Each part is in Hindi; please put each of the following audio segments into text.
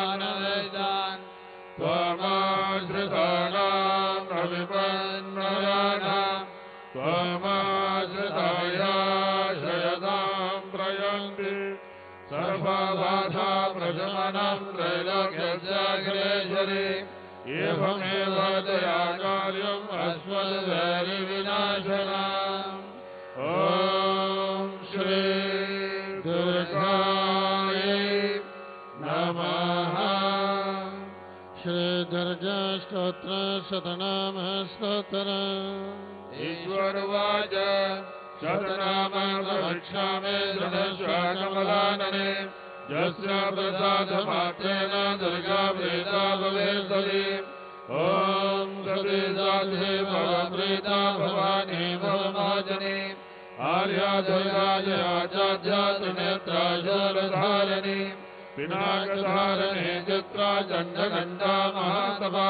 सकलान् वेदान् त्वमाश्रितानाम् अविपन्नयानाम् त्वमाश्रिताया शयताम् प्रयन्ति सर्वबाधा ॐ श्रीदुर्गास्तोत्र शतनामः स्तोत्रम् ईश्वरवाच शतनाम प्रवक्ष्यामि दृढस्व कमलानने यस्य प्रसादमात्रेण दुर्गा प्रीता भवेत्सति ॐ सति साधे भव प्रीता भवानी भवमाजने। आर्या दुर्गा जयाचार्या त्रिनेत्रा शूलधारिणी पिनाकधारिणी चित्रा चण्डघण्टा महासभा।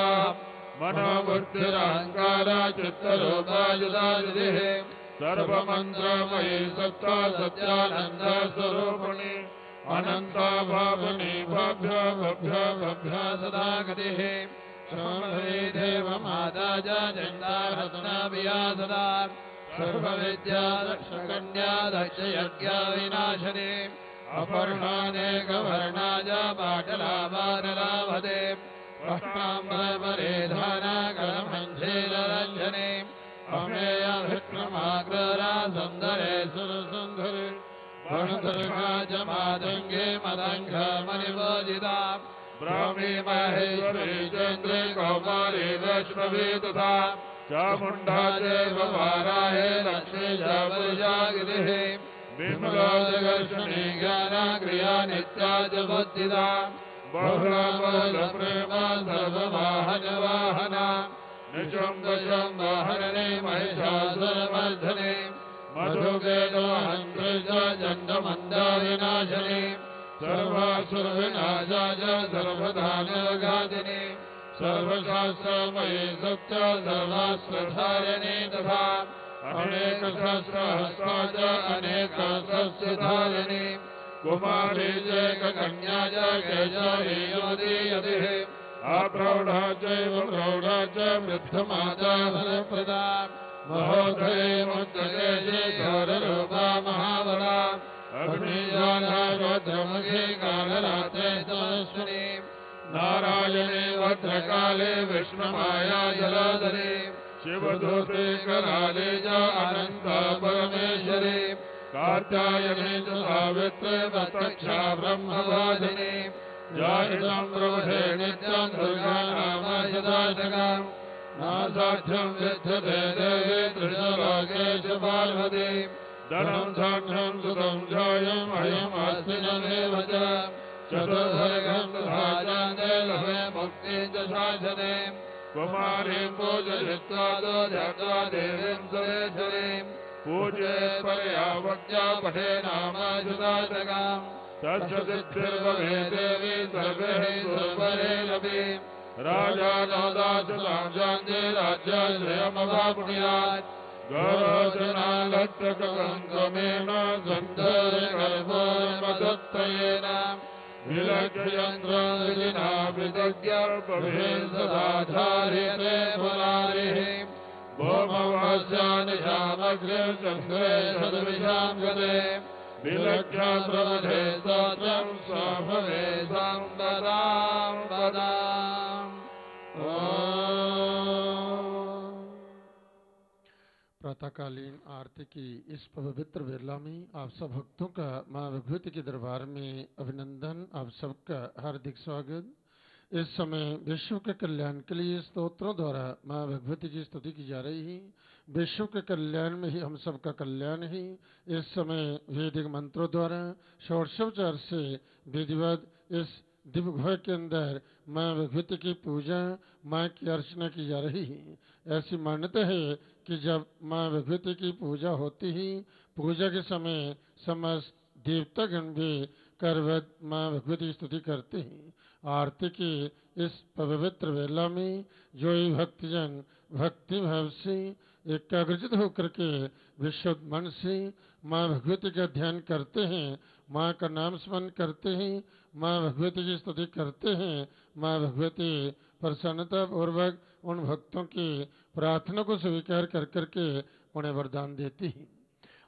मनोबुद्धिरहङ्कारा चित्तरूपायुधादिः सर्वमन्त्रमयी सत्ता सत्यानन्दस्वरूपिणी अनन्ता भावनी भभ्य भभ्य भभ्य सदा गतिः शम्भवे देवमाता च सदा सर्वविद्या दक्षकन्या दक्षयज्ञा विनाशने। अपर्णानेकवर्णाय पाटलावारलाभदे अष्टाम्बरेधानागरमञ्झेलरञ्जने अमेयविक्रमाग्ररा सुन्दरे सुरसुन्दरे वणदुर्गा च मादङ्गे मदङ्घमनिवोजिता ब्राह्मी महेश्वरी चन्द्रे कौमारी वैष्णवी तथा चामुण्डा देव लक्ष्मी जागृतिः विमला जगर्षणी ज्ञानाक्रिया नित्या च बुद्धिदा बहुलामूल प्रेमा सर्ववाहन वाहना निशुम्भ शुम्भ हरणे महिषासुरमर्धने मधुकेतोहन्त्रे च चण्डमन्दारिनाशने सर्वासुरविनाशाय सर्वधानवघातिने सर्वशास्त्रमये सत्य सर्वास्त्रधारिणे तथा। अनेकसहस्रहस्ता च अनेकसस्यधारिणे कुमारी चैककन्या च केशरी योदीयतिः अप्रौढा चैव प्रौढा च वृद्धमाता फलप्रदा महोदये मुद्गते घोररूपा महाबला। अग्निजाना रुद्रमुखे कालरात्रे तमस्विनी नारायणे भद्रकाले विष्णुमाया जलाधरे शिवदूते कराले च अनन्त परमेश्वरे। कात्यायने च सावित्रे प्रत्यक्षा ब्रह्मवादिने। जायितं प्रवधे नित्यं दुर्गा नाम शताशकम् नासाध्यं विद्यते देवे त्रिशलोके च पार्वती। धनं धान्यं सुतं जायम् अयमस्ति नमेव च। चतुर्भर्गं जाते लभे मुक्तिं च शासने कुमारीं पूजयित्वा तो ध्यात्वा देवीं सुरेश्वरीं पूजे पर्यावज्ञा पठे नामाजुदातकाम् तत्सदिद्भिर्भवे देवी सर्वैः सुरपरे लभे। राजा जान्ते राज्याश्रयमवापुण्यात् गौरोचनालट्टकङ्कमेन सन्धर्गर्भोर्मदत्तयेन विलक्षयन्त्रविधिना विदज्ञ भवेत् सदाधारिते पुरारिः भौमवास्यानिशामग्रे चन्द्रे सदविशां गते विलक्षप्रवधे स्तोत्रं स्वभवे सम्पदां पदाम् प्रातःकालीन आरती की इस पवित्र वेला में आप सब भक्तों का माँ विभूति के दरबार में अभिनंदन, आप सबका हार्दिक स्वागत। इस समय विश्व के कल्याण के लिए स्तोत्रों द्वारा माँ भगवती की स्तुति की जा रही है। विश्व के कल्याण में ही हम सबका कल्याण है। इस समय वैदिक मंत्रों द्वारा षोडशोपचार से विधिवत इस दिव्य के अंदर माँ भगवती की पूजा, माँ की अर्चना की जा रही है। ऐसी मान्यता है कि जब माँ भगवती की पूजा होती ही, पूजा के समय समस्त देवतागण भी करवत माँ भगवती की स्तुति करते हैं। आरती की इस पवित्र वेला में जो ही भक्तजन भक्ति भाव से एकाग्रचित होकर के विशुद्ध मन से माँ भगवती का ध्यान करते हैं, माँ का नाम स्मरण करते हैं, माँ भगवती की स्तुति करते हैं, माँ भगवती प्रसन्नता पूर्वक उन भक्तों की प्रार्थना को स्वीकार कर करके उन्हें वरदान देती है।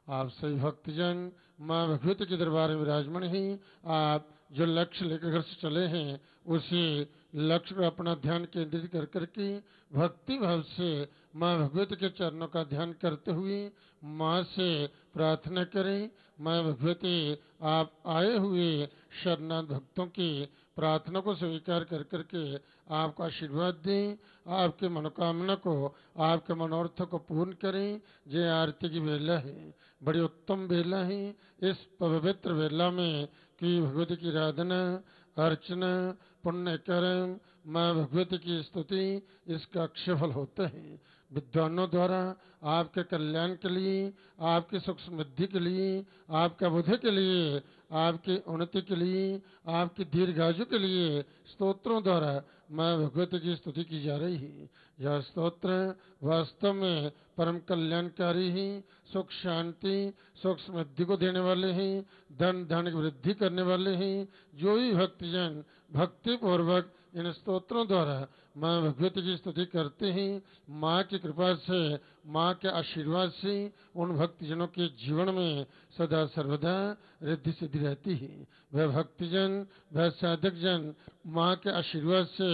आप सभी भक्तजन, माँ भगवती के दरबार में विराजमान ही। आप जो लक्ष्य लेकर घर से चले हैं, उसी लक्ष्य पर अपना ध्यान केंद्रित कर करके भक्ति भाव से माँ भगवती के चरणों का ध्यान करते हुए माँ से प्रार्थना करें। माँ भगवती आप आए हुए शरणार्थ भक्तों की प्रार्थना को स्वीकार कर करके आपको आशीर्वाद दें, आपके मनोकामना को, आपके मनोरथ को पूर्ण करें। जय आरती की वेला है। बड़ी उत्तम वेला है। इस पवित्र वेला में कि भगवती की आराधना, अर्चना, पुण्य कर्म, माँ भगवती की स्तुति, इसका अक्षफल होता है। विद्वानों द्वारा आपके कल्याण के लिए, आपकी सुख समृद्धि के लिए, आपका बुद्धि के लिए, आपकी उन्नति के लिए, आपकी दीर्घायु के लिए स्तोत्रों द्वारा माँ भगवती की स्तुति की जा रही है। यह स्त्रोत्र वास्तव में परम कल्याणकारी ही, सुख शांति, सुख समृद्धि को देने वाले हैं धन धन की वृद्धि करने वाले हैं, जो भी भक्तजन भक्ति पूर्वक इन स्तोत्रों द्वारा माँ भगवती की स्तुति करते हैं। माँ की कृपा से, माँ के आशीर्वाद से उन भक्तजनों के जीवन में सदा सर्वदा रिद्धि सिद्धि रहती है। वह भक्तजन, वह साधक जन माँ के आशीर्वाद से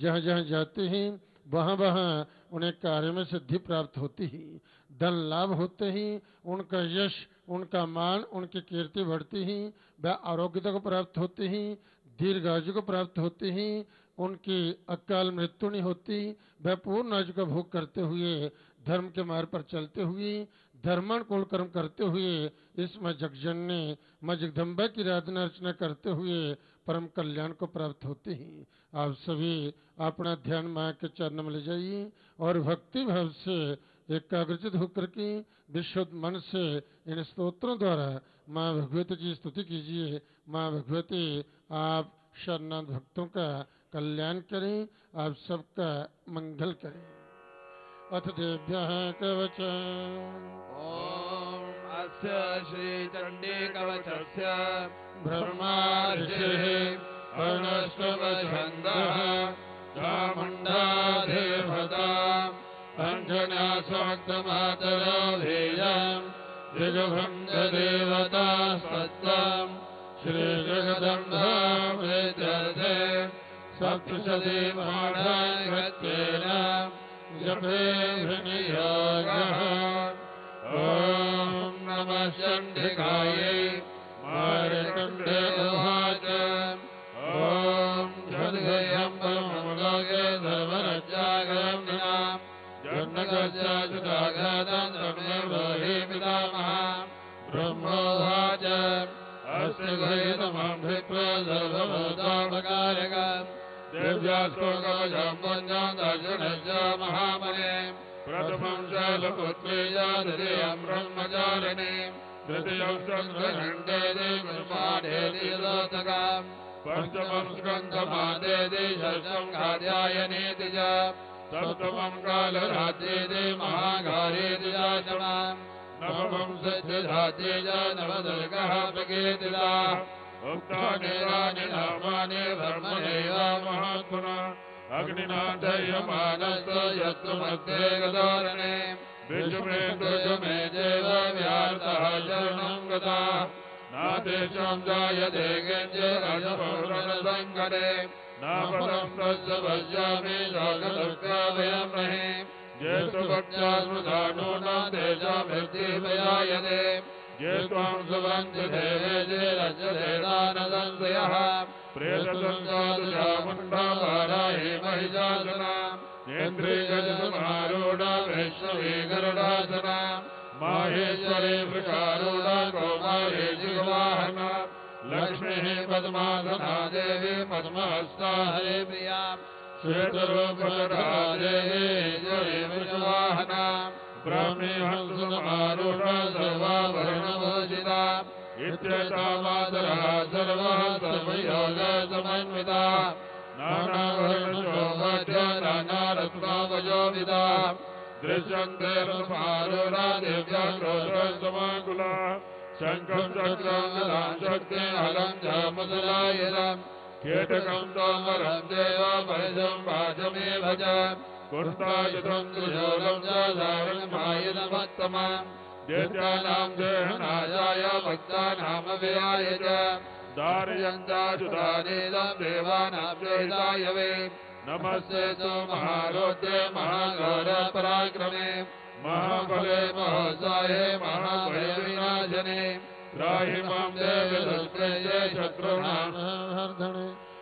जहाँ जहाँ जाते हैं वहाँ वहाँ उन्हें कार्य में सिद्धि प्राप्त होती है। धन लाभ होते ही, उनका यश, उनका मान, उनकी कीर्ति बढ़ती ही, वह आरोग्यता को प्राप्त होते ही दीर्घायु को प्राप्त होते ही उनकी अकाल मृत्यु नहीं होती। वह पूर्ण आयु का भोग करते हुए, धर्म के मार्ग पर चलते हुए, धर्मण कुल कर्म करते हुए इस माँ जगजनने माँ जगदम्बा की आराधना अर्चना करते हुए परम कल्याण को प्राप्त होते हैं। आप सभी अपना ध्यान माँ के चरण में ले जाइए और भक्ति भाव से एकाग्रचित होकर के विशुद्ध मन से इन स्त्रोत्रों द्वारा माँ भगवती की स्तुति कीजिए। माँ भगवती, आप शरणार्थ भक्तों का कल्याण करें आप सबका मंगल करें। अथ देव्य कवच। अस्य श्रीचण्डीकवचस्य ब्रह्मा ऋषिः अर्णष्टमछन्दः चामुण्डाधिपदाम् अञ्जनासक्तमातरधेयम् दिगभङ्गदेवतास्तम् श्रीजगदम्बामृत्यर्थे सप्तशती माढाङ्गत्वेन जपे विनियोगः ॐ नमः चण्डिकायै मार्कण्डे उवाच ॐ जन्नगस्याच्युताघातं तन्मे पितामह। ब्रह्मोवाच अस्य घयतमं दर्शनस्य महामने प्रथमं शैलपुत्रे द्वितीयं ब्रह्मचारिणे तृतीयं चन्द्रघण्टे देवमाडेति लोतकाम् पञ्चमं स्कन्दमादेति षष्ठं खाद्यायनेति च सप्तमं महाघारेति चाचमाम् नवमं सिद्धिधाते च नवदुर्गः प्रकीर्तिता। उक्तानि राणि नामानि धर्मणेव महात्मना। अग्निना दह्यमानस्त यत्तु मध्ये गदारणे। विजुमे दुर्गमे देव व्यार्तः शरणं गता। नातेषां जायते नूनं तेषामिर्तिभयायते ये त्वां सुवन्ति देवे जे रज्यते दानदंशयः प्रेतसंसादुषामुण्डावाराहे महिषासना इन्द्रियजसमारूढा वैष्णवी गरुडासना वृषारूढा कौमारी देवी पद्महस्ता हरे प्रिया श्वेतरूपधरा देवी जय वृषवाहना ब्राह्मी हंसमारूढा सर्वाभरणभूषिता इत्येता मातरः सर्वः सर्वयोगसमन्विता नानावर्णशोभद्य नानारत्नावयोविदा दृश्यन्ते रूपारूढा दिव्या क्रोधसमाकुला शङ्खं देव वाचमेव च कुर्तायुधं त्रिशूलं च धारणमायुधमत्तमाम् देत्यानां देहनायाय भक्तानामव्ययाय च दारयन्ताजुदानेदं देवानां देहिताय वे। नमस्ते तु महारोध्ये महाघोरपराक्रमे, महाबले महोत्साहे महाभय विनाशने त्राहि माँ देवी दुष्प्रेये शत्रूणां हर्धणे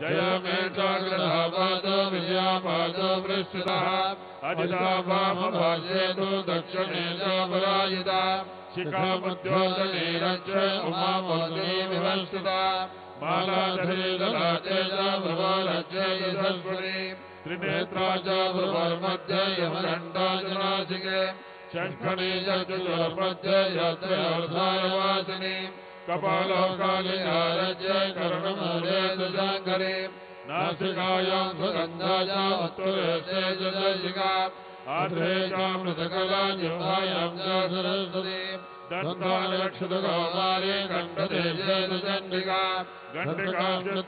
चामुण्डाशवाहना जय मे चाग्रधापाद विजयापाद पृष्ठतः अजिता वामभाष्ये दक्षिणे च पराजिता शिखामध्योदने रक्ष उमामोदने विवस्थिता मालाधरे ददाते च भवरक्षे यशस्वने। त्रिनेत्रा च भ्रुवर्मध्ये यमदण्डा च नासिके शङ्खणे चतुर्मध्ये यत्रयोर्धारवासिनी कपालो कालियारज्य कर्णमूले दुजाङ्करे नासिकायां सुगन्धा च उत्तुरस्य च दर्शिका आध्रे चामृतकला जिह्वायां च सरस्वती दन्तालक्षतकौमारे कण्ठते च चण्डिका घण्टिका च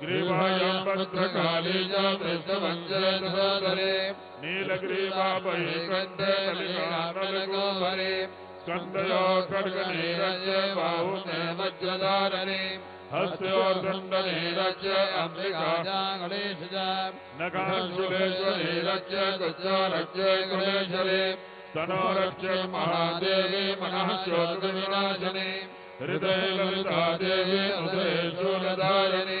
ग्रीवायां भद्रकाली च वृद्धवञ्जे सदरे नीलग्रीवापये कण्ठे कलिकामलगोहरे स्कन्दयो खड्गनीरज्य बाहुने वज्रधारणे हस्योर्दण्डनीरज्य अम्बिका गणेश नकाशुलेश्वरीरज्य गुज्जारज्य गुणेश्वरे तनोरज्य महादेवी मनः शोकविनाशने हृदय ललिता देवी हृदये शूलधारिणी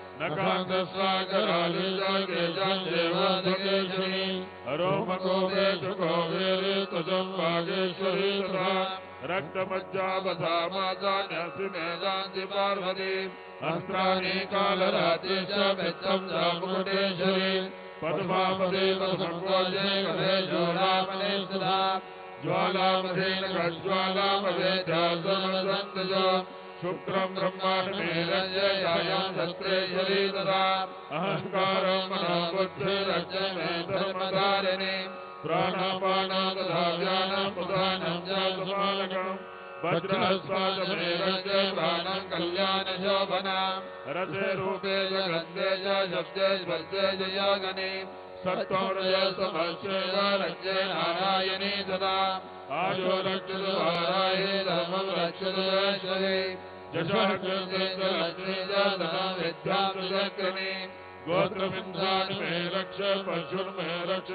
च केशाञ्जेवाधिकेशनि हरोमकोपे सुकोपेरे तुजं वागेश्वरी तथा। रक्तमज्जावधा माता न्यसि मेधान्ति पार्वती। अस्त्राणि कालरात्रि च मित्रं च मुकुटेश्वरी पद्मापदे वसङ्कोजे गभे जोडामने सुधा। ज्वालामधेन खज्ज्वालामधे ध्यासमसन्तज शुक्रं ब्रह्माण्डमेरञ्जयायां सत्रेश्वरी तथा अहङ्कारं मनोबुद्धिरज्य मे धर्मधारिणे। प्राणापाना तथा ज्ञानं प्रधानं च समालकम् वज्रहस्वादमेरज्य प्राणं रथे रूपे च शब्दे स्पर्शे च रक्षतु ऐश्वरे यशः कृते च लक्ष्मी च धनं विद्यां चक्रमे गोत्रविन्दान् मे रक्ष पशुर्मे रक्ष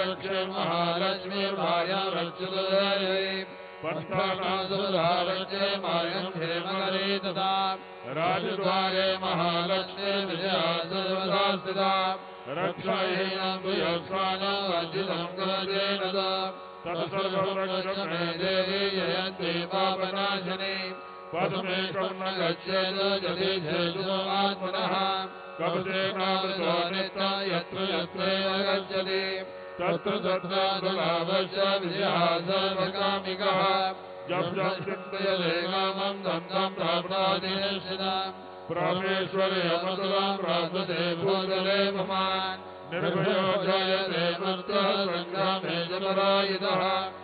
रक्ष महालक्ष्मीर्भार्या रक्षतु दये पट्टानासुधा रक्ष मायं हेमकरे तथा राजद्वारे महालक्ष्मी विजया सर्वदा स्थिता रक्षाहीनं प्रियस्वानं वञ्चितं कृतेन तत्सर्वं रक्ष मे देवी जयन्ति पापनाशने पद्मेकं न गच्छेत् यदि चेतु आत्मनः कवचेनामृतो नित्यं यत्र यत्रैव गच्छति। तत्र तत्र दुलाभस्य विजयः सर्वकामिकः। जप जप चिन्तयते कामं तं तं प्राप्नोति निश्चितम्। परमेश्वरे मधुरां प्राप्यते भूतले भवान्। निर्भयो जायते मृत्युः सङ्ग्रामे च परायितः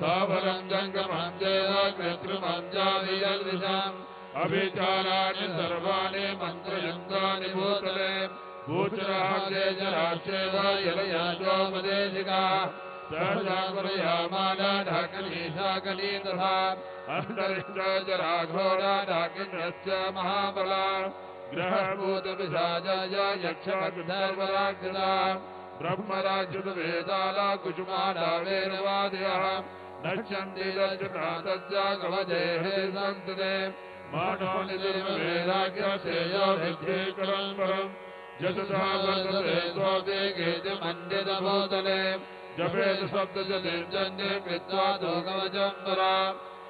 स्थावरं जङ्गमं चैव कृत्रिमं जावियदृशम् अभिचाराणि सर्वाणि मन्त्रयन्तानि भूतले भूचराग्रे जराक्षेव यलयाचोपदेशिकाः सहजाकुरयामाना ढाकनीशाकनी तथा। अन्तरिष्ट जराघोरा ढाकिन्यश्च महाबला। ग्रहभूतपिशाचाय यक्षगन्धर्वराक्षसा ब्रह्मराक्षसवेदाला कुसुमाडा वेदवादयः नश्यन्ति तस्य कवचेः सन्तते मानो निजर्मवेदाग्रसेयो विद्धीकरम् परम् यतथा वर्तते स्वपे केति मण्डितभूतले जपेत चण्डे कृत्वा दोकवचं परा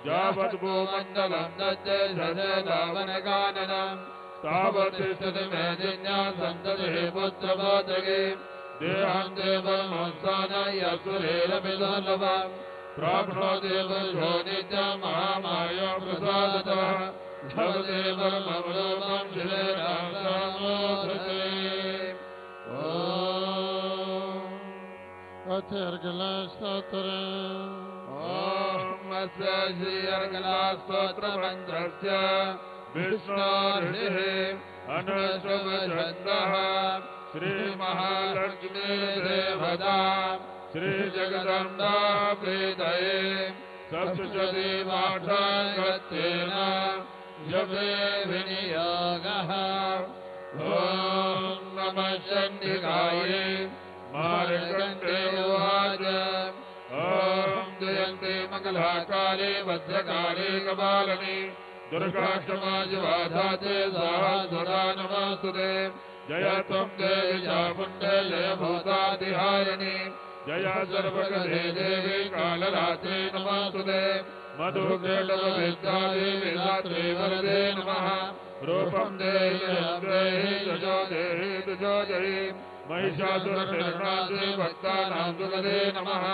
यावद्भूमण्डलं दत्ते शशदावनकाननम् तावत्तिष्ठति मेदिन्या प्राप्नोति पुरुषो नित्यं महामाया प्रसादतः भवते परमवलोकं शिवेनामोधते ॐ अथ अर्गलास्तोत्रम् ॐ अस्य श्रीअर्गलास्तोत्रमन्त्रस्य विष्णोर्षिः श्रीजगदम्बा प्रीतये सप्तशतीपाठागत्येन जपे विनियोगः। ॐ नमः चण्डिकायै, मार्गण्डे उवाच। ॐ जयन्ते मङ्गलाकाले भद्रकाले कपालनि दुर्गाष्टमाजवाधाते स्वाहा सुरा नमस्तु ते जय त्वं देवि चामुण्डे, जय भूतादिहारिणि। जय सर्वगते देवी कालरात्रे नमस्तु ते मधुकेटवविद्यादेवी धात्रे वरदे नमः। रूपं देहि जजो देहि तुजो जहि महिषासुरनिर्णासे भक्तानां सुगदे नमः।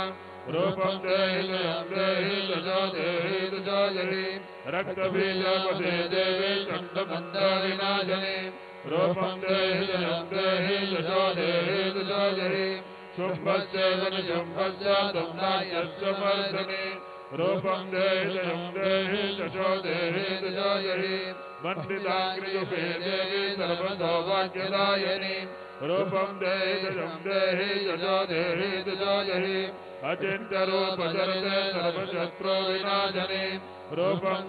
रूपं देहि जयं देहि जजो देहि तुजो जहि रक्तबीजपदे देवी चण्डमन्दारिनाशने रूपं देहि देहि जजो देहि तुजो शुम्भस्यैव निशुम्भस्य दुम्नायस्य मर्दने रूपं जयं देहि जजो देहि तुजो जहि मण्डिताङ्ग्रियुपे देवी सर्वसौभाग्यदायिनी रूपं देहि जयं देहि जजो देहि अचिन्त्यरूप जरते सर्वशत्रो विनाशने। रूपं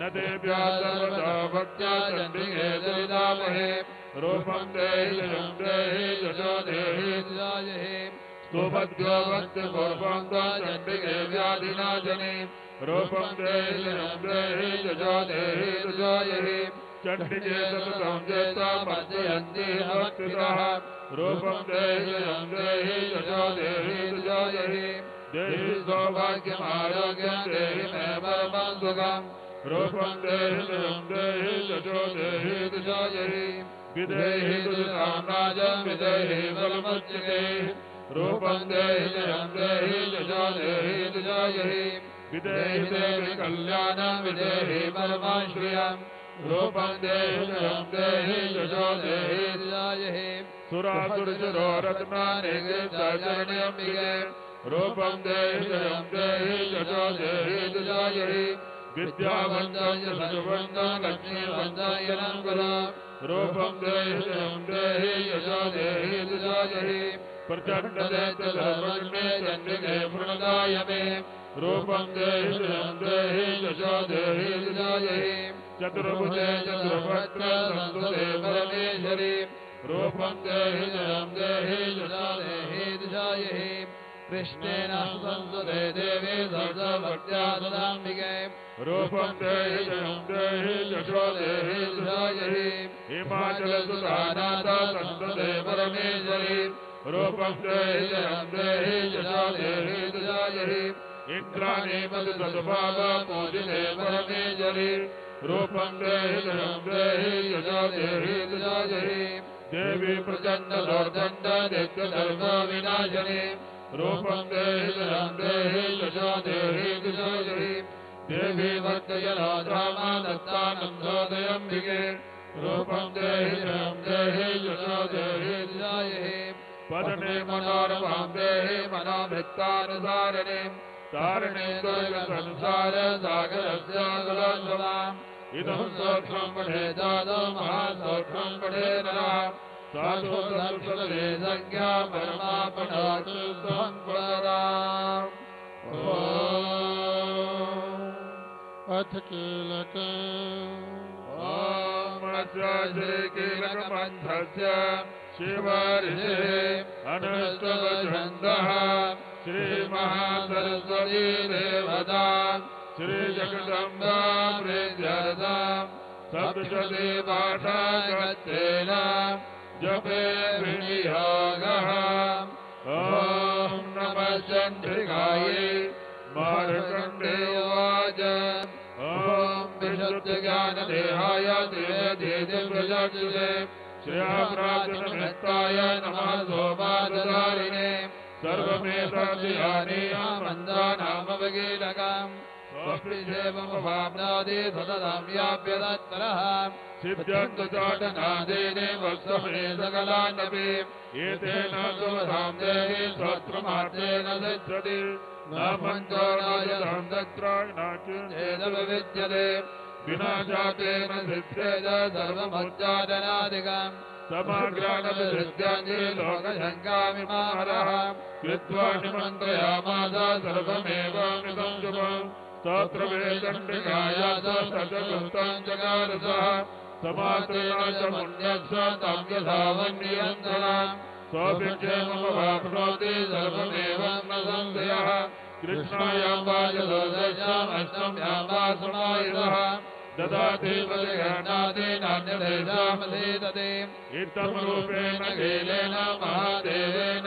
न देव्या सर्वदा भक्त्या चण्डिके रूपं देहि जयं देहि जजो देहि तुजो जहि स्तुभद्यो भक्तिपूर्वं चण्डिके व्याधिनाशने रूपं देहि जयं देहि जजो देहि तुजो चण्डिके सततं जेता मर्जयन्ति भक्तितः रूपं देहि जयं देहि जजो देहि तुजो देहि सौभाग्यमारोग्यं देहि मे परमं सुखम् रूपं देहि जयं देहि जजो देहि तुजो जहि विदेहि तुजसाम्राजं विदेहि बलमुच्यते। रूपं देहि जयं देहि जजो देहि तुजो जहि विदेहि देवि कल्याणं विदेहि परमाश्रियम् रूपं देहि जयं देहि देहि सुरासुरचरो देहि जयं देहि देहि सर्वन्दाय लक्ष्मीवन्दाय नङ्कुला रूपं देहि जयं देहि यजो देहि तुजो जहि प्रचण्ड दैत्य सर्वज्ञे चण्डिके प्रणदाय मे रूपं देहि जयं देहि यजो देहि तुजो जहि चतुर्भुजे चतुर्भत्र संस्तुते परमेश्वरि रूपं देहि जयं देहि यजो देहि जहि कृष्णेन संस्तुते देवी सर्वभक्त्या सदाम्बिके रूपं देहि जयं देहि यशो देहि जहि हिमाचलसुधानाथ संस्तुते परमेश्वरि। रूपं देहि जयं देहि यशो देहि तुजो जहि इन्द्राणि मधुसद्भाव पूजिते परमेश्वरि। रूपं देहि जयं देहि यशो देहि जहि देवी प्रचण्ड दोर्दण्ड नित्यधर्म विनाशने। रूपं देहि जयं देहि यशो देहि तुजो देवी भक्तजलोद्रामा दत्तानन्दोदयम्बिके रूपं देहि जयं देहि, यशो देहि तुजायहि पदने मनोरमां देहि मनोभृत्तानुसारिणे साधु संपराम् अथ कीलक। शिवऋषिः अनुष्टवछन्दः श्रीमहासरस्वती देवता श्रीजगदम्बा पाठागत्येन जपे विनियोगः। ॐ नमः चण्डिकायै मार्कण्डे उवाच ॐ विशुद्धज्ञानदेहाय दिव्यदिव्यजगुजे श्रियाप्राप्तनिमित्ताय नमः सोपादधारिणे। सर्वमेतद्यानीयामन्दानामवगीलकाम् स्वस्तिदेवमभाम्नादि सततं व्याप्यदत्तरः सिद्ध्यन्तचाटनादेने वत्समे सकलान्यपि। एतेन सुमधां देहि स्वत्रमार्तेन सिद्ध्यति। न पञ्चो नायधं विना जातेन सिद्धेद सर्वमुच्चादनादिकम् समग्राणविहृत्यानि लोकशङ्कामिमारः कृत्वा निमन्त्रयामास सर्वमेवामिदं शुभम्। स्तोत्रवेदण्डिकाया सचकृतं जगारसः समात्रेण च पुण्यस्व तं यथावन्यन्तराम् सोऽपि क्षेममवाप्नोति न संशयः कृष्णायां वा जलोदश्यामष्टम्यां वा समायुधः महादेवेन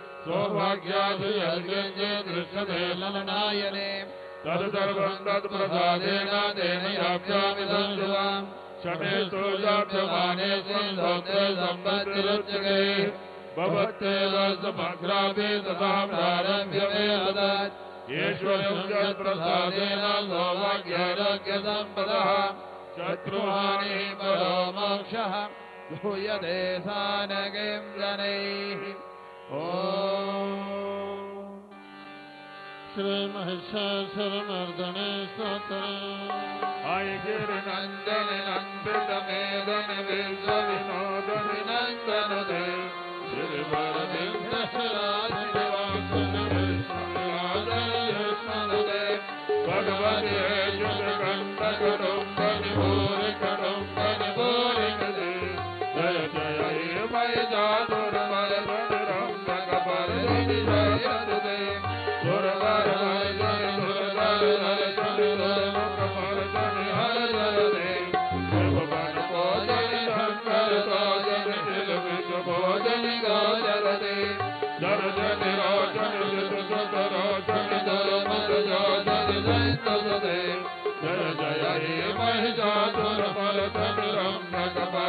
सौभाग्यासु दृश्यते ललनायने सर्वं तत्प्रसादेन तेन याप्यामिदं शुभाम् शमेषु याप्यमानेषु सौते सम्पत्तिरुच्यते भवत्येव समग्रापि तथा प्रारभ्य मे जनैः ॐ श्रीमहिषासुरमर्दने स्तोत्रम् आय गिरिनन्दन नन्दित मेदन विश्वविनोदन नन्दन दे भगवते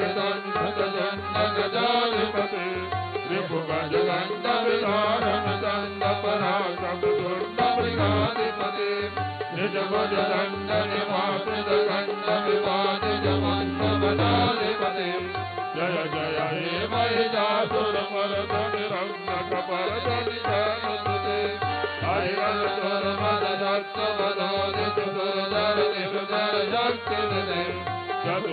हरि जगदम्ब पदम्ब कदम्ब भक्तियवादिनि आदर दे शिखर शिरोमणि सुन्दरि मालय सिंहनुजालय मध्य गति मधु मधुरे मधु तेज वदञ्जनि चेतन भञ्जनि रातर दे जय जय हे महिषासुर मर्दन रम्यक मर्दनि जय दे हरि जगदम्ब विदन्य तरुण्ड विदन्त जन्य गजाधिपति रिपुगज गन्ध विधारण दण्ड पराशम दुर्ग मृगाधिपति निज भुज हे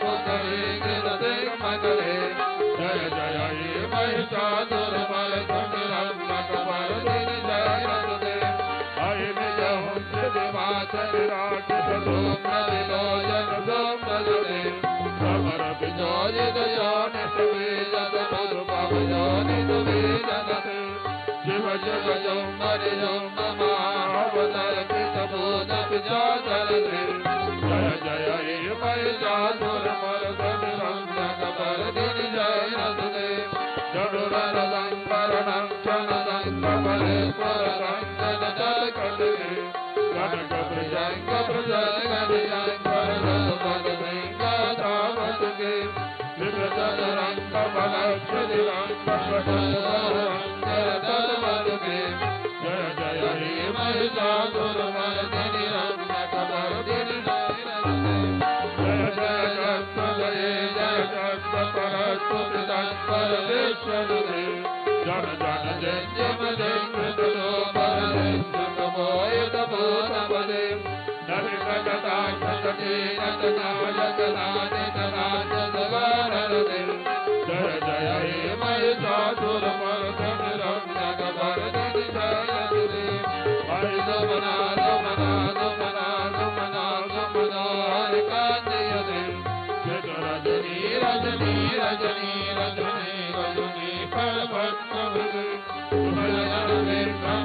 महोपकरे गिरते मगरे जय जय महिषासुर मर्दन रम्यक मर्दनि जय रते हरि निज हुंस दिवाकर राक्षस धूम्र विलोचन समर विजातर दे जय जय हे महिषासुर मर्दन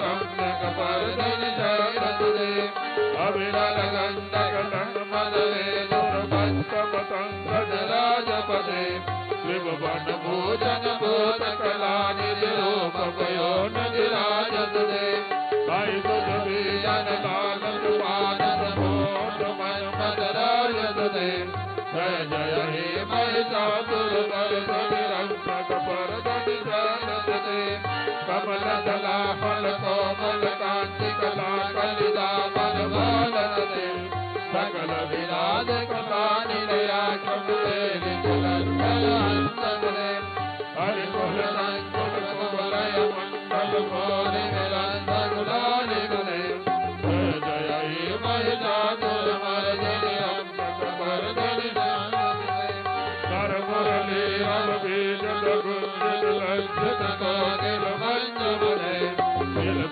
गंधक परदन जागृतले अविरल गंधक संगमदले दुर्भक्त पतंग राजपदे विभवन भोजन भूत कला निज रूप Mama.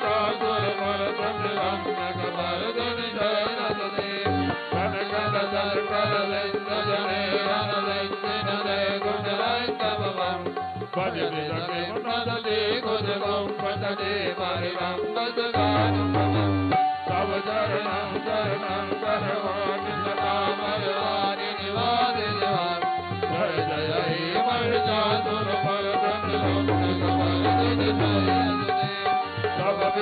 ಸಾಧು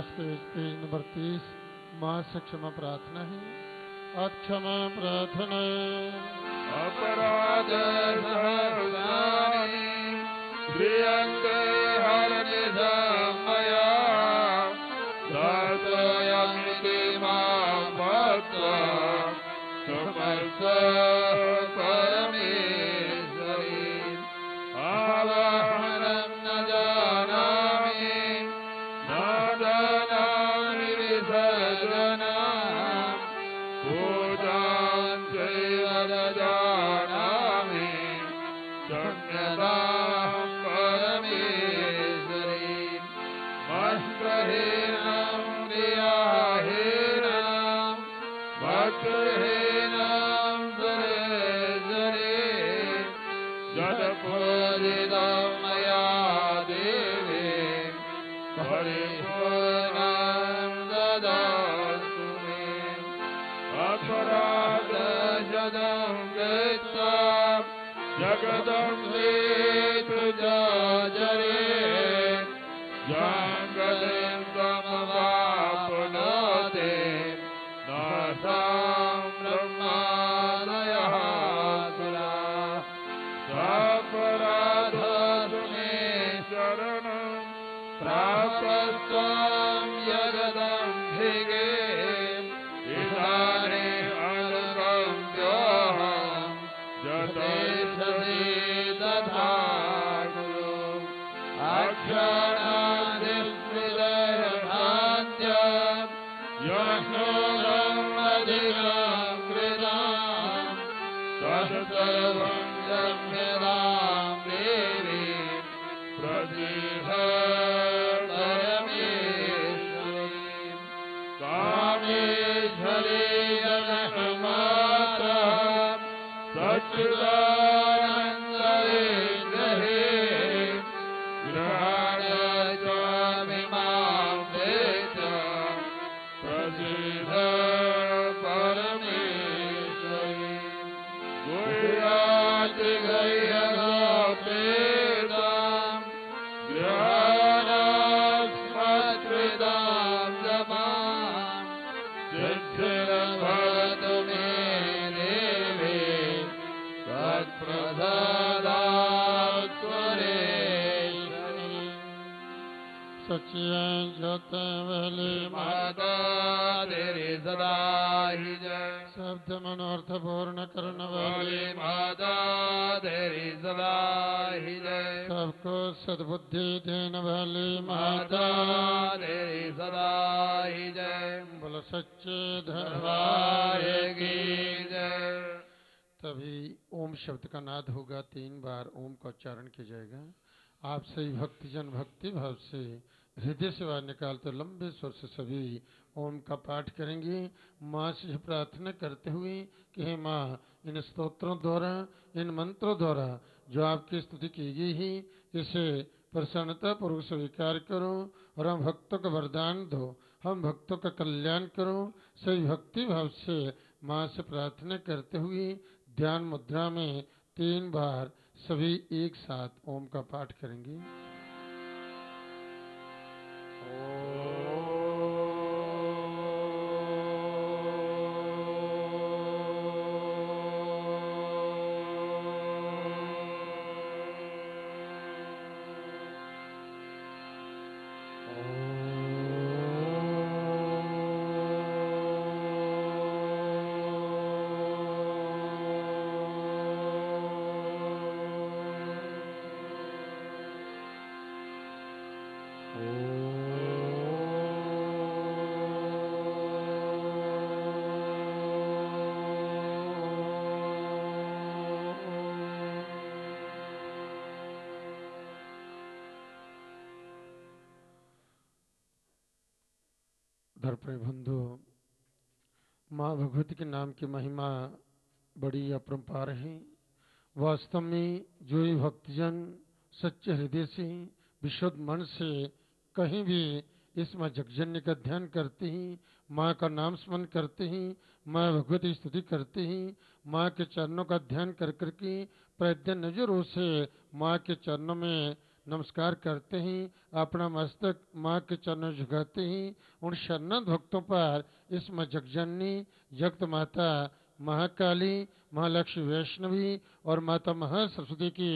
लास्ट पेज पेज नंबर तीस, माँ से क्षमा प्रार्थना है। अक्षमा प्रार्थना अपराध दातयमिति माँ मत्वा समर्थ शब्द मनोर्थ पूर्ण करने वाली माता तेरी सदा ही जय सबको सद्बुद्धि देने वाली माता तेरी सदा ही जय बोलो सच्चे की जय तभी ओम शब्द का नाद होगा तीन बार, ओम का उच्चारण किया जाएगा। आप सही भक्तिजन भक्ति भाव से हृदय से बाहर निकालते लंबे स्वर से सभी ओम का पाठ करेंगे। माँ से प्रार्थना करते हुए कि हे माँ, इन स्तोत्रों द्वारा, इन मंत्रों द्वारा जो आपकी स्तुति की गई है, इसे प्रसन्नता पूर्वक स्वीकार करो और हम भक्तों का वरदान दो। हम भक्तों का कल्याण करो। सही भक्ति भाव से माँ से प्रार्थना करते हुए ध्यान मुद्रा में तीन बार सभी एक साथ ओम का पाठ करेंगे। धर्प्रिय बंधु। माँ भगवती के नाम की महिमा बड़ी अपरंपार है। वास्तव में जो ही भक्तजन सच्चे हृदय से, विशुद्ध मन से कहीं भी इस माँ जगजन्य का ध्यान करते ही, माँ का नाम स्मरण करते ही, माँ भगवती स्तुति करते ही, माँ के चरणों का ध्यान कर करके प्रत्यन नज़रों से माँ के चरणों में नमस्कार करते ही, अपना मस्तक माँ के चरणों झुकाते ही। उन शरणत भक्तों पर इस जगजननी, जगत माता, महाकाली, महालक्ष्मी, वैष्णवी और माता महासरस्वती की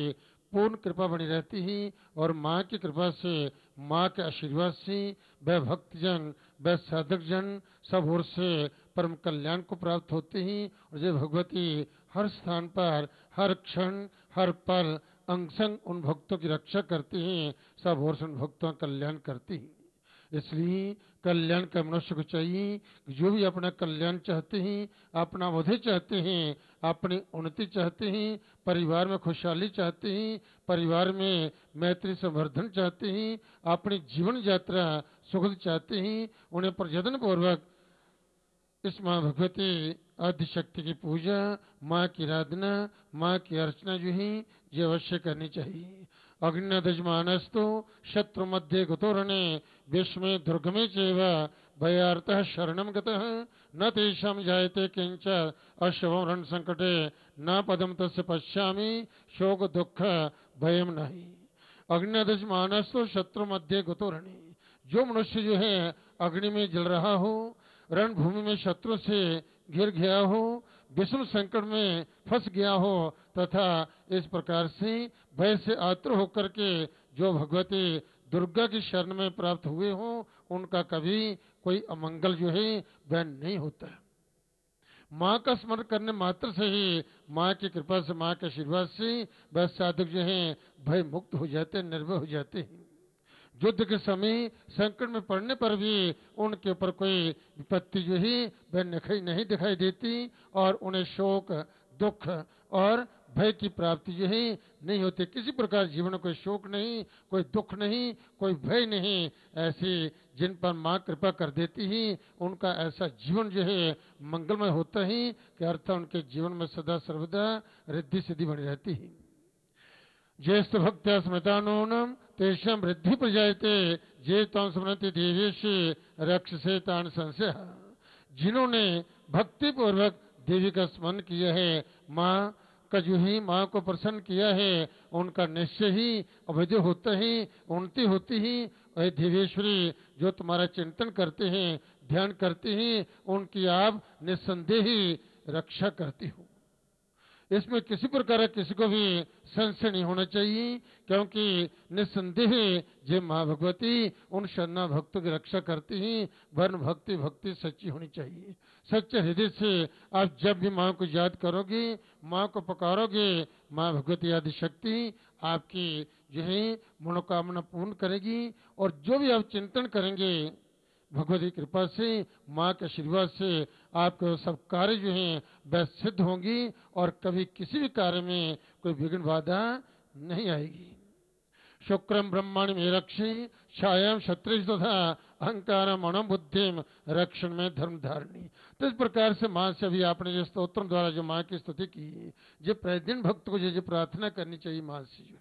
पूर्ण कृपा बनी रहती ही और माँ की कृपा से माँ के आशीर्वाद से वह भक्तजन, वह साधक जन सब ओर से परम कल्याण को प्राप्त होते ही। और जय भगवती, हर स्थान पर, हर क्षण, हर पल अंग संग उन भक्तों की रक्षा करती हैं, सब और उन भक्तों का कल्याण करती हैं। इसलिए कल्याण का मनुष्य को चाहिए जो भी अपना कल्याण चाहते हैं, अपना वधे चाहते हैं, अपनी उन्नति चाहते हैं, परिवार में खुशहाली चाहते हैं, परिवार में मैत्री संवर्धन चाहते हैं, अपनी जीवन यात्रा सुखद चाहते हैं, उन्हें प्रजन पूर्वक इस माँ भगवती आदि शक्ति की पूजा, माँ की आराधना, माँ की अर्चना जो है, ये अवश्य करनी चाहिए। अग्निदजमानस्तु शत्रु मध्य गुतोरणे विस्मे दुर्गमे चेव भयार्थः शरणं न तेषां जायते किंच अशवं रण संकटे न पदम तस्य पश्यामि, शोक दुख भयम नहीं। अग्निदज मानस शत्रु मध्य गुतोरणे जो मनुष्य जो है, अग्नि में जल रहा हो, रणभूमि में शत्रु से घिर गया हो विषम संकट में फंस गया हो, तथा इस प्रकार से भय से आतुर होकर के जो भगवती दुर्गा की शरण में प्राप्त हुए हो, उनका कभी कोई अमंगल जो है, वह नहीं होता। है माँ का स्मरण करने मात्र से ही माँ की कृपा से, माँ के आशीर्वाद से वह साधक जो है भय मुक्त हो जाते निर्भय हो जाते हैं। युद्ध के समय संकट में पड़ने पर भी उनके ऊपर कोई विपत्ति जो है वह नहीं दिखाई देती और उन्हें शोक, दुख और भय की प्राप्ति जो है नहीं होती। किसी प्रकार जीवन कोई शोक नहीं, कोई दुख नहीं, कोई भय नहीं, ऐसी जिन पर माँ कृपा कर देती ही उनका ऐसा जीवन जो है मंगलमय होता ही कि अर्थ उनके जीवन में सदा सर्वदा रिद्धि सिद्धि बनी रहती है। ज्येष्ठ भक्त स्मृतानूनम तेषां वृद्धि प्रजाते जे तम स्मृति देवेश रक्षसे तान संशय। जिन्होंने भक्ति पूर्वक देवी का स्मरण किया है, माँ का जो ही माँ को प्रसन्न किया है, उनका निश्चय ही अवैध होता ही, उन्नति होती ही। वह देवेश्वरी, जो तुम्हारा चिंतन करते हैं, ध्यान करते हैं, उनकी आप निस्संदेह रक्षा करती हो। इसमें किसी प्रकार किसी को भी संशय नहीं होना चाहिए, क्योंकि निस्संदेह जे माँ भगवती उन शरणा भक्तों की रक्षा करती ही, वर्ण भक्ति भक्ति सच्ची होनी चाहिए। सच्चे हृदय से आप जब भी माँ को याद करोगे, माँ को पकारोगे माँ भगवती आदि शक्ति आपकी जो है मनोकामना पूर्ण करेगी, और जो भी आप चिंतन करेंगे भगवती कृपा से, माँ के आशीर्वाद से आपके सब कार्य जो हैं, वह सिद्ध होंगी और कभी किसी भी कार्य में कोई विघ्न बाधा नहीं आएगी। शुक्रम ब्रह्मांड में रक्षी, छाया क्षत्रि तथा अहंकार मणम बुद्धि रक्षण में धर्म धारणी। तो इस प्रकार से माँ से अभी आपने जो स्त्रोत्र द्वारा जो माँ की स्तुति की, जो प्रतिदिन भक्त को जो प्रार्थना करनी चाहिए माँ से। जो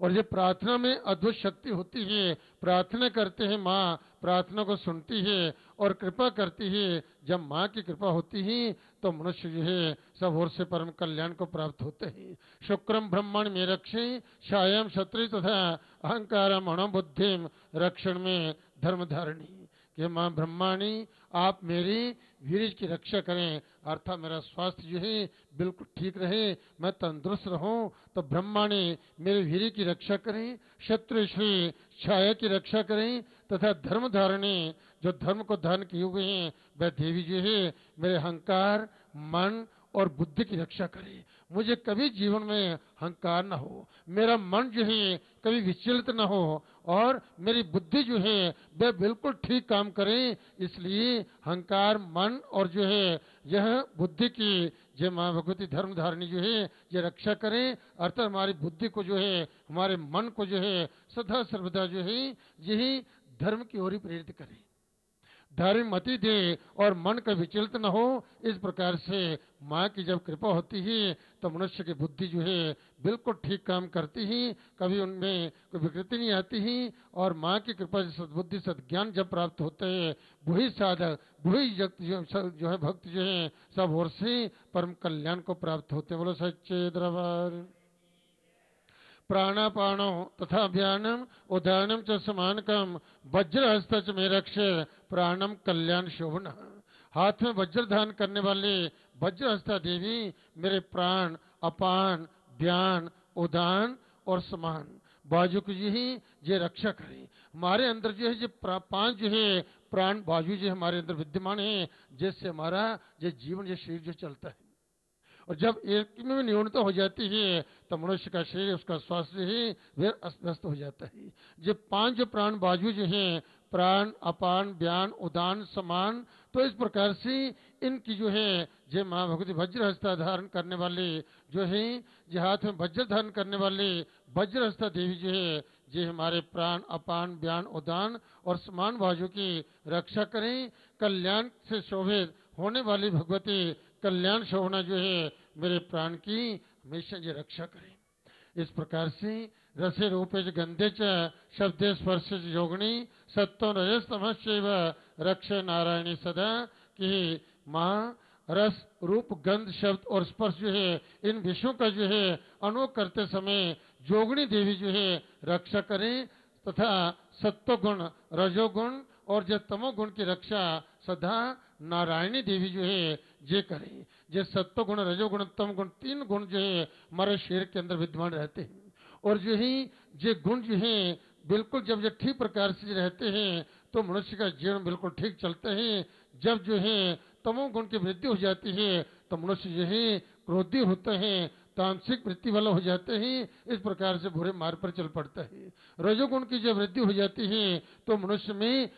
और ये प्रार्थना में अद्भुत शक्ति होती है, प्रार्थना करते हैं माँ, प्रार्थना को सुनती है और कृपा करती है, जब माँ की कृपा होती है तो मनुष्य जो है, सब ओर से परम कल्याण को प्राप्त होते हैं। शुक्रम ब्रह्मण में रक्षे छायाम क्षत्रि तथा अहंकार मनोबुद्धि रक्षण में धर्म धारणी कि माँ ब्रह्माणी, आप मेरी वीर की रक्षा करें। अर्थात मेरा स्वास्थ्य जो है बिल्कुल ठीक रहे, मैं तंदुरुस्त रहूँ तो ब्रह्माणी मेरे वीर की रक्षा करें शत्रु श्री छाया की रक्षा करें, तथा धर्म धारणी जो धर्म को धारण किए हुए हैं, वह देवी जो है, मेरे अहंकार, मन और बुद्धि की रक्षा करे। मुझे कभी जीवन में अहंकार न हो, मेरा मन जो है कभी विचलित न हो और मेरी बुद्धि जो है, वे बिल्कुल ठीक काम करें। इसलिए अहंकार, मन और जो है, यह बुद्धि की जो माँ भगवती धर्म धारणी जो है, ये रक्षा करें। अर्थात हमारी बुद्धि को जो है, हमारे मन को जो है, सदा सर्वदा जो है, यही धर्म की ओर ही प्रेरित करें। धर्म मति दे और मन का विचलित न हो। इस प्रकार से माँ की जब कृपा होती है तो मनुष्य की बुद्धि जो है, बिल्कुल ठीक काम करती ही। कभी उनमें कोई विकृति नहीं आती ही और माँ की कृपा से सदबुद्धि, सदज्ञान जब प्राप्त होते हैं, वही साधक, वही जो है, भक्त जो है, सब और से परम कल्याण को प्राप्त होते हैं। बोलो सच्चे दरबार। प्राणापाणो तथा अभियानम उदानम च समानकम वज्र हस्त च में रक्ष प्राणम कल्याण शोभन। हाथ में वज्र धान करने वाले वज्र हस्ता देवी, मेरे प्राण, अपान ध्यान उदान और समान। बाजू की जो है, ये रक्षा करे। हमारे अंदर जो है जो पाँच जो है, प्राण बाजू जो हमारे अंदर विद्यमान है, जिससे हमारा, ये जीवन, ये शरीर जो चलता है। और जब एक में न्यूनता हो जाती है तो मनुष्य का शरीर, उसका स्वास्थ्य ही वे अस्त हो जाता है। जो पाँच जो प्राण बाजू जो है, प्राण, अपान बयान उदान, समान तो इस प्रकार से इनकी जो है जो माँ भगवती वज्र हस्ता धारण करने वाले जो है जो हाथ में वज्र धारण करने वाले वज्र हस्ता देवी जो है जे हमारे प्राण, अपान बयान उदान और समान बाजू की रक्षा करें। कल्याण से शोभित होने वाली भगवती कल्याण शोभना जो है मेरे प्राण की हमेशा ये रक्षा करे। इस प्रकार से रसे रूपे गंधे च, शब्द स्पर्श योगणी सत्व रजस्तमस्व रक्ष नारायणी सदा कि माँ रस रूप गंध शब्द और स्पर्श जो है, इन विषयों का जो है अनुभव करते समय जोगणी देवी जो है, रक्षा करें तथा सत्व गुण, रजोगुण और जो तमोगुण की रक्षा सदा नारायणी देवी जो है जे करे। जे सत्व गुण रजोगुण तम गुण तीन गुण जो है, हमारे शरीर के अंदर विद्यमान रहते हैं। और जो ही जे गुण जो है, बिल्कुल जब जब ठीक प्रकार से रहते हैं तो मनुष्य का जीवन बिल्कुल ठीक चलता है। जब जो है, तमो गुण की वृद्धि हो जाती है तो मनुष्य जो है, क्रोधी होते हैं, तांत्रिक वृत्ति वाला हो जाते हैं, इस प्रकार से बुरे मार्ग पर चल पड़ता है। रजोगुण की जब वृद्धि हो जाती है तो मनुष्य में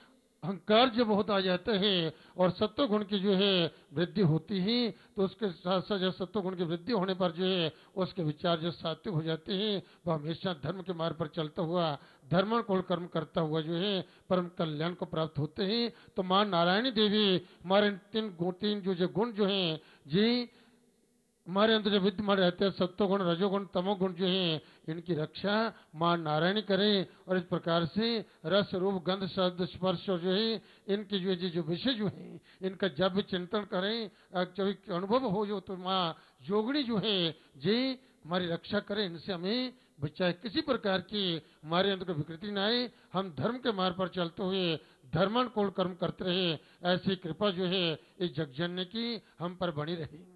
अहंकार जब बहुत आ जाते हैं और सत्व गुण की जो है वृद्धि होती है तो उसके साथ साथ जब सत्व गुण की वृद्धि होने पर जो है उसके विचार जो सात्विक हो जाते हैं, वह हमेशा धर्म के मार्ग पर चलता हुआ, धर्म को कर्म करता हुआ जो है परम कल्याण को प्राप्त होते हैं। तो माँ नारायणी देवी, हमारे तीन तीन जो जो गुण जो है, जी हमारे अंदर जो विद्यमान रहते हैं, सत्वगुण, रजोगुण, तमोगुण जो है, इनकी रक्षा माँ नारायण करें और इस प्रकार से रस, रूप, गंध, शब्द, स्पर्श जो है, इनके जो जो विषय जो है, इनका जब चिंतन करें जब अनुभव हो जो तो माँ योगणी जो है, जी, हमारी रक्षा करें, इनसे हमें चाहे किसी प्रकार की हमारे अंदर कोई विकृति न आए, हम धर्म के मार्ग पर चलते हुए धर्मानुकूल कर्म करते रहे, ऐसी कृपा जो है, इस जगजन्य की हम पर बनी रही।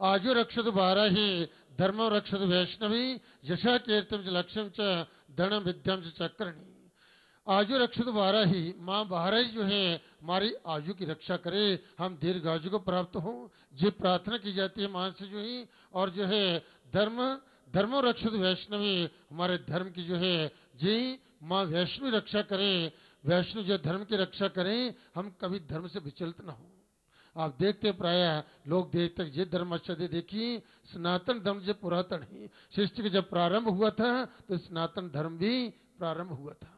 आजु रक्षत बारह ही धर्म रक्षत वैष्णवी, यशा कीर्तम च लक्ष्यम च धन विद्यम च चक्रणी। आजु रक्षित बारह ही माँ बारह जो है हमारी आजु की रक्षा करे, हम दीर्घ आजु को प्राप्त हो। जी प्रार्थना की जाती है माँ से जो ही, और जो है, धर्म धर्म रक्षित वैष्णवी, हमारे धर्म की जो है, जी, माँ वैष्णवी रक्षा करे, वैष्णव जो धर्म की रक्षा करें, हम कभी धर्म से विचलित न हो। आप देखते प्राय लोग देखते ये धर्म अच्छा देखिए सनातन धर्म जब पुरातन है। सृष्टि का जब प्रारंभ हुआ था तो सनातन धर्म भी प्रारंभ हुआ था।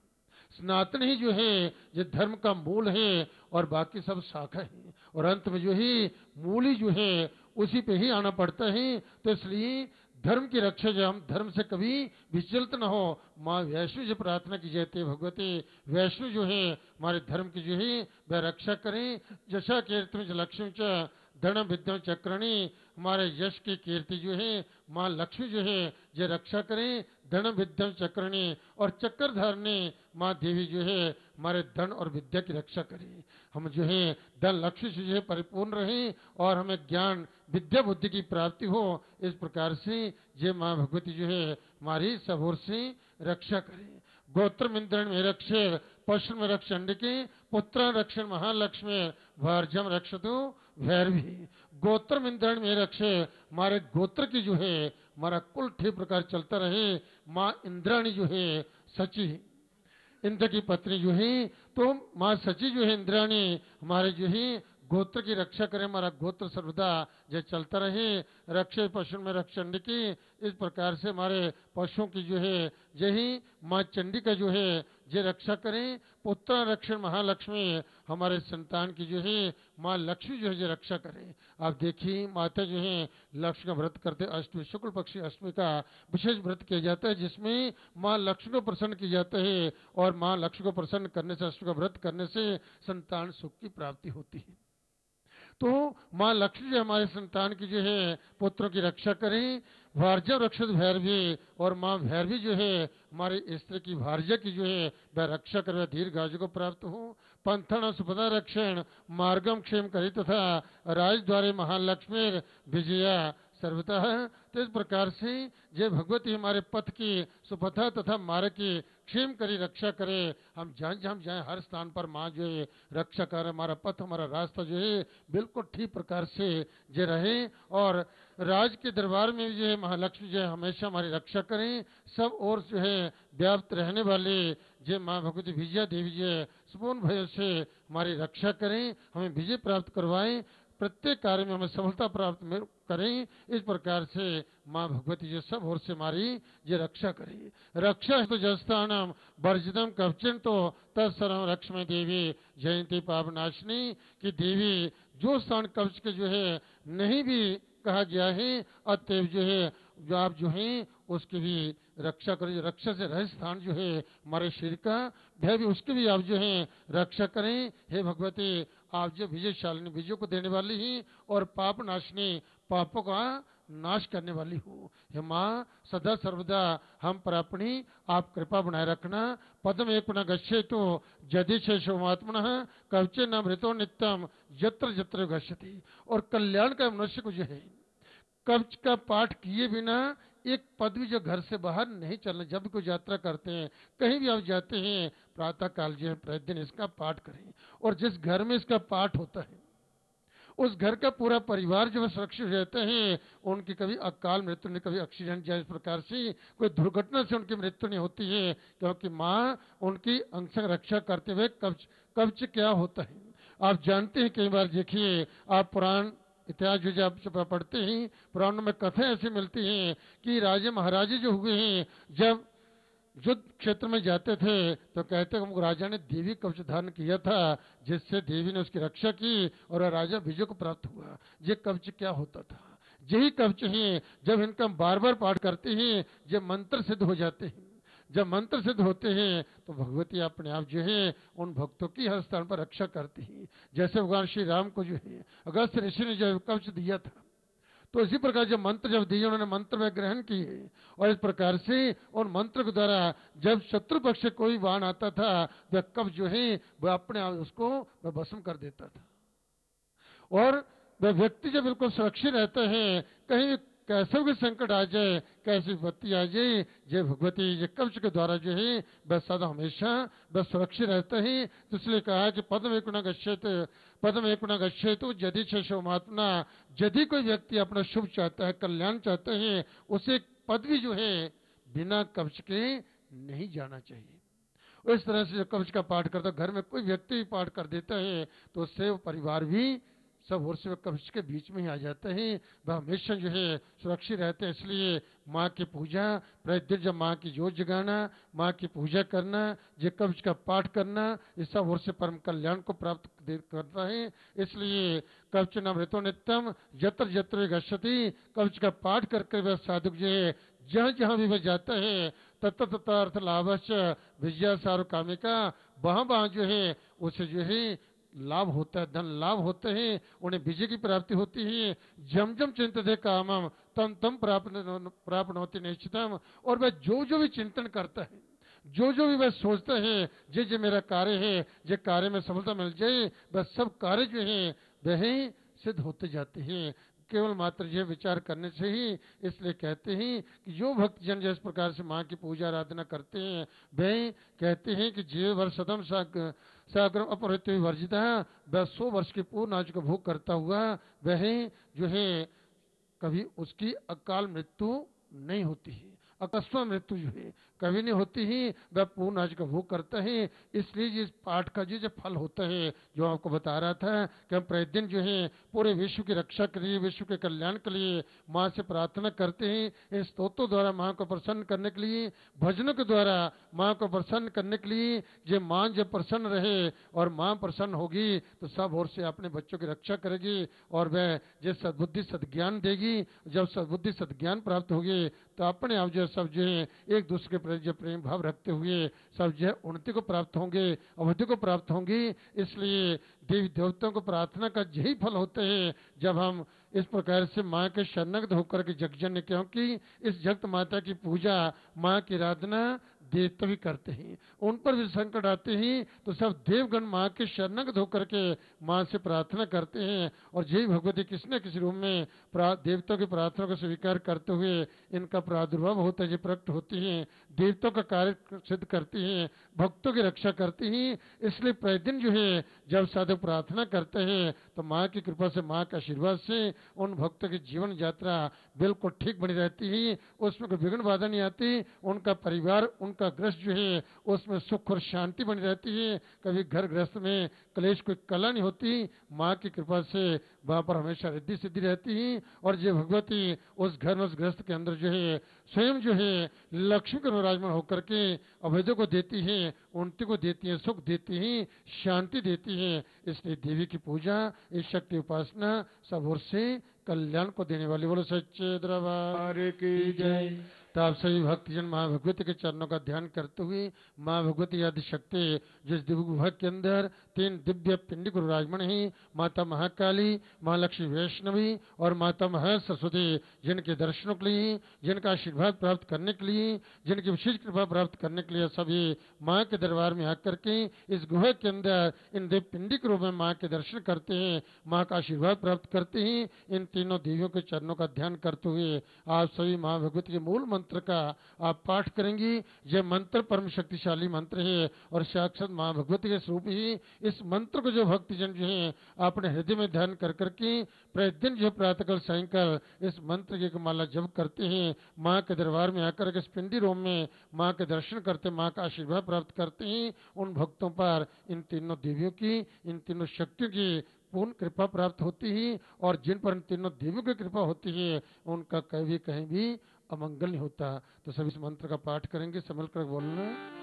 सनातन ही जो है, ये धर्म का मूल है और बाकी सब शाखा है। और अंत में जो ही मूल ही जो है, उसी पे ही आना पड़ता है। तो इसलिए धर्म की रक्षा जो हम धर्म से कभी विचलित न हो। माँ वैष्णु जो प्रार्थना की जाती है, भगवती वैष्णु जो है, हमारे धर्म की जो है, वह रक्षा करें। जशा कीर्तन लक्ष्मी च, धन विद्या चक्रणी, हमारे यश की कीर्ति जो है, माँ लक्ष्मी जो है ये रक्षा करें। धन विद्या चक्रणी और चक्र धारणी, माँ देवी जो है, हमारे धन और विद्या की रक्षा करें। हम जो है, धन लक्ष्य से जो है परिपूर्ण रहे और हमें ज्ञान विद्या बुद्धि की प्राप्ति हो, इस प्रकार से ये माँ भगवती जो है हमारी सब ओर से रक्षा करे। गोत्र मिंद्रण में रक्षे, पशु में रक्षण के पुत्र रक्षण, महालक्ष्मी, भारजम रक्ष तो भैरवी। गोत्र मिंद्रण में रक्षे हमारे गोत्र की जो है हमारा कुल ठीक प्रकार चलता रहे, माँ इंद्राणी जो है, सची। इंद्र की पत्नी जो है तो माँ सची जो है, इंद्राणी, हमारे जो है गोत्र की रक्षा करें, हमारा गोत्र सर्वदा जो चलता रहे। रक्षे पशु में रक्षण की, इस प्रकार से हमारे पशुओं की जो है यही माँ चंडी का जो है ये रक्षा करें। पुत्र रक्षण महालक्ष्मी, हमारे संतान की जो है, माँ लक्ष्मी जो है ये रक्षा करें। आप देखिए, माता जो है, लक्ष्मी का व्रत करते, अष्टमी शुक्ल पक्षी, अष्टमी का विशेष व्रत किया जाता है, जिसमें माँ लक्ष्मी को प्रसन्न किया जाता है और माँ लक्ष्मी को प्रसन्न करने से, अष्टमी का व्रत करने से संतान सुख की प्राप्ति होती है। तो माँ लक्ष्मी जो हमारे संतान की जो है, पुत्रों की रक्षा करें भारजा रक्षित भैरवी और माँ भैरवी जो है, हमारे स्त्री की भारजा की जो है, वह रक्षा कर, वह को प्राप्त हो। पंथन सुपदा रक्षण, मार्गम क्षेम करी तथा राजद्वारे महालक्ष्मी विजया सर्वतः। तो इस प्रकार से जय भगवती हमारे पथ की सुपथा तथा मार्ग की क्षेम करी, रक्षा करे। हम जहाँ जहाँ जाए हर स्थान पर माँ जो है रक्षा कर, हमारा पथ, हमारा रास्ता जो है बिल्कुल ठीक प्रकार से जो रहे। और राज के दरबार में जो है महालक्ष्मी जो है हमेशा हमारी रक्षा करें। सब और जो है, व्याप्त रहने वाले जय माँ भगवती विजया देवी जी, सुपूर्ण भय से हमारी रक्षा करें। हमें विजय प्राप्त करवाएँ। प्रत्येक कार्य में हमें सफलता प्राप्त करें। इस प्रकार से माँ भगवती जी सब और से हमारी ये रक्षा करें। रक्षा तो जस्तानम वर्जितम कवचन तो तत्सर्व लक्ष्मी देवी, जयंती पापनाशनी की देवी, जो स्थान कवच के जो है, नहीं भी कहा गया है, अतएव जो है, जो आप जो है, उसकी भी रक्षा करें। रक्षा से रह स्थान जो है, हमारे शरीर का, भय भी उसकी भी आप जो है, रक्षा करें। हे भगवती आप जो विजयशालिनी विजय को देने वाली ही और पाप नाशनी, पापों का नाश करने वाली हो। हे माँ, सदा सर्वदा हम पर अपनी आप कृपा बनाए रखना। पदम एक पुनः गच्छे तो जदि शेषोमात्मन कवचे न मृतो नित्यम यत्र यत्र गच्छति। और कल्याण का मनुष्य को जो है, कवच का पाठ किए बिना एक पद भी जो घर से बाहर नहीं चलना, जब भी कोई यात्रा करते हैं, कहीं भी आप जाते हैं, प्रातः काल जो है प्रतिदिन इसका पाठ करें। और जिस घर में इसका पाठ होता है, उस घर का पूरा परिवार जो है सुरक्षित रहते हैं, उनकी कभी अकाल मृत्यु नहीं, कभी एक्सीडेंट या इस प्रकार से, कोई दुर्घटना से उनकी मृत्यु नहीं होती है, क्योंकि माँ उनकी अंश रक्षा करते हुए कब्ज कब्ज क्या होता है? आप जानते हैं, कई बार देखिए, आप पुराण इतिहास जब पढ़ते हैं, पुराणों में कथाएँ ऐसी मिलती हैं कि राजे महाराजे जो हुए हैं, जब युद्ध क्षेत्र में जाते थे तो कहते हैं राजा ने देवी कवच धारण किया था, जिससे देवी ने उसकी रक्षा की और राजा विजय को प्राप्त हुआ। ये कवच क्या होता था? यही कवच है, जब इनका बार बार पाठ करते हैं, जब मंत्र सिद्ध हो जाते हैं। जब मंत्र सिद्ध होते हैं तो भगवती अपने आप जो है, उन भक्तों की हर स्थान पर रक्षा करती है। जैसे भगवान श्री राम को जो है, अगस्त ऋषि ने जो कवच दिया था तो इसी प्रकार जब मंत्र जब दिए, उन्होंने मंत्र में ग्रहण किए, और इस प्रकार से उन मंत्र के द्वारा जब शत्रु पक्ष कोई बाण आता था, वह कब जो है, वह अपने आप उसको वह भस्म कर देता था। और वह व्यक्ति जब बिल्कुल सुरक्षित रहते हैं, कहीं कैसे भी संकट आ जाए, कैसी विपत्ति आ जाए जय भगवती, ये कवच के द्वारा जो है वह सदा हमेशा वह सुरक्षित रहते हैं। तो इसलिए कहा कि पद्म एक गच्छेत, पद्म एक गच्छेत, यदि महात्मा, यदि कोई व्यक्ति अपना शुभ चाहता है, कल्याण चाहते हैं, उसे पदवी जो है, बिना कवच के नहीं जाना चाहिए। इस तरह से जो कवच का पाठ करता घर में कोई व्यक्ति भी पाठ कर देता है तो उससे परिवार भी सब वर्ष में कब्ज के बीच में ही आ जाते हैं। वह हमेशा जो है सुरक्षित रहते हैं, इसलिए माँ की पूजा प्रतिदिन जब माँ की जोत जगाना, माँ की पूजा करना, जो कब्ज का पाठ करना, ये सब वर्ष परम कल्याण को प्राप्त करता है। इसलिए कब्ज नमृतो नित्यम, जत्र जत्र गति कब्ज का पाठ करके वह साधुक जो है, जहाँ जहाँ भी वह जाता है तत्व तत्व अर्थ लाभश्च, विजया सारू कामिका, वहाँ वहाँ जो है, उसे जो है लाभ होता है, धन लाभ होते हैं, उन्हें विजय की प्राप्ति होती है। जम जम चिंतित काम तम तम प्राप्त प्राप्त होती निश्चितम। और वह जो जो भी चिंतन करता है जो जो भी वह सोचता है, जे जे मेरा कार्य है, जे कार्य में सफलता मिल जाए, वह सब कार्य जो है, वह सिद्ध होते जाते हैं। केवल मात्र यह विचार करने से ही इसलिए कहते हैं कि जो भक्त जन जिस प्रकार से माँ की पूजा आराधना करते हैं वे कहते हैं कि जीव वर्षतम साग्रम अपहृत वर्जित है वह सौ वर्ष के पूर्ण आज का भोग करता हुआ, वह जो है, कभी उसकी अकाल मृत्यु नहीं होती है। अकस्मा मृत्यु जो है कभी नहीं होती ही, वह पूर्ण आज का भोग करता है। इसलिए जिस पाठ का जो जो फल होता है, जो आपको बता रहा था कि हम प्रतिदिन जो है, पूरे विश्व की रक्षा के लिए, विश्व के कल्याण के लिए माँ से प्रार्थना करते हैं। इन स्तोत्रों द्वारा माँ को प्रसन्न करने के लिए, भजनों के द्वारा माँ को प्रसन्न करने के लिए, जो माँ जब प्रसन्न रहे और माँ प्रसन्न होगी तो सब ओर से अपने बच्चों की रक्षा करेगी और वह जिस सदबुद्धि, सदज्ञान देगी, जब सदबुद्धि, सदज्ञान प्राप्त होगी तो अपने आप जो सब जो है, एक दूसरे के प्रति प्रेम भाव रखते हुए सब जो उन्नति को प्राप्त होंगे, अवधि को प्राप्त होंगी, इसलिए देवी देवताओं को प्रार्थना का यही फल होते हैं जब हम इस प्रकार से माँ के शरणग्ध होकर के जगजन्य क्योंकि इस जगत माता की पूजा, माँ की आराधना देवता भी करते हैं। उन पर भी संकट आते हैं तो सब देवगण माँ के शरणगत धोकर के माँ से प्रार्थना करते हैं। और जय भगवती किसी न किसी रूप में देवताओं की प्रार्थना को स्वीकार करते हुए इनका प्रादुर्भाव होता है प्रकट होती है। देवताओं का कार्य सिद्ध करती हैं। भक्तों की रक्षा करती हैं, इसलिए प्रतिदिन जो है, जब साधक प्रार्थना करते हैं तो माँ की कृपा से, माँ के आशीर्वाद से उन भक्तों की जीवन यात्रा बिल्कुल ठीक बनी रहती है। उसमें कोई विघ्न बाधा नहीं आती, उनका परिवार, उनका ग्रस्त जो है, उसमें सुख और शांति बनी रहती है। कभी घर ग्रस्त में क्लेश, कोई कला नहीं होती, माँ की कृपा से वहाँ पर हमेशा रिद्धि सिद्धि रहती है और जो भगवती उस घर उस ग्रस्त के अंदर जो है, स्वयं जो है, लक्ष्मी को विराजमान होकर के अवैधों को देती है, उन्नति को देती है, सुख देती है, शांति देती है। इसलिए देवी की पूजा, इस शक्ति उपासना, सब ओर से कल्याण को देने वाली बोलो सच्चे द्रवा की जय। तो आप सभी भक्तजन माँ भगवती के चरणों का ध्यान करते हुए माँ भगवती आदि शक्ति जिस दिव्य विभाग के अंदर तीन दिव्य पिंडी गुरु राजमण, माता महाकाली, माँ लक्ष्मी वैष्णवी और माता महा सरस्वती जिनके दर्शनों के लिए, जिनका आशीर्वाद प्राप्त करने के लिए, जिनकी विशेष कृपा प्राप्त करने के लिए सभी माँ के दरबार में आकर के इस गुहा के अंदर इन दिव्य पिंडी के रूप में माँ के दर्शन करते हैं, माँ का आशीर्वाद प्राप्त करते हैं। इन तीनों देवियों के चरणों का ध्यान करते हुए आप सभी माँ भगवती के मूल मंत्र का आप पाठ करेंगी। यह मंत्र परम शक्तिशाली मंत्र है और साक्षात माँ भगवती के स्वरूप ही इस मंत्र को जो भक्तजन जो है, अपने हृदय में ध्यान कर करके प्रतिदिन जो प्रातःकाल, सायंकाल इस मंत्र की माला जब करते हैं। माँ के दरबार में आकर के पिंडी रोम में माँ के दर्शन करते, माँ का आशीर्वाद प्राप्त करते हैं। उन भक्तों पर इन तीनों देवियों की, इन तीनों शक्तियों की पूर्ण कृपा प्राप्त होती है और जिन पर इन तीनों देवियों की कृपा होती है, उनका कभी कहीं भी अमंगल नहीं होता। तो सब इस मंत्र का पाठ करेंगे संभल कर बोलना।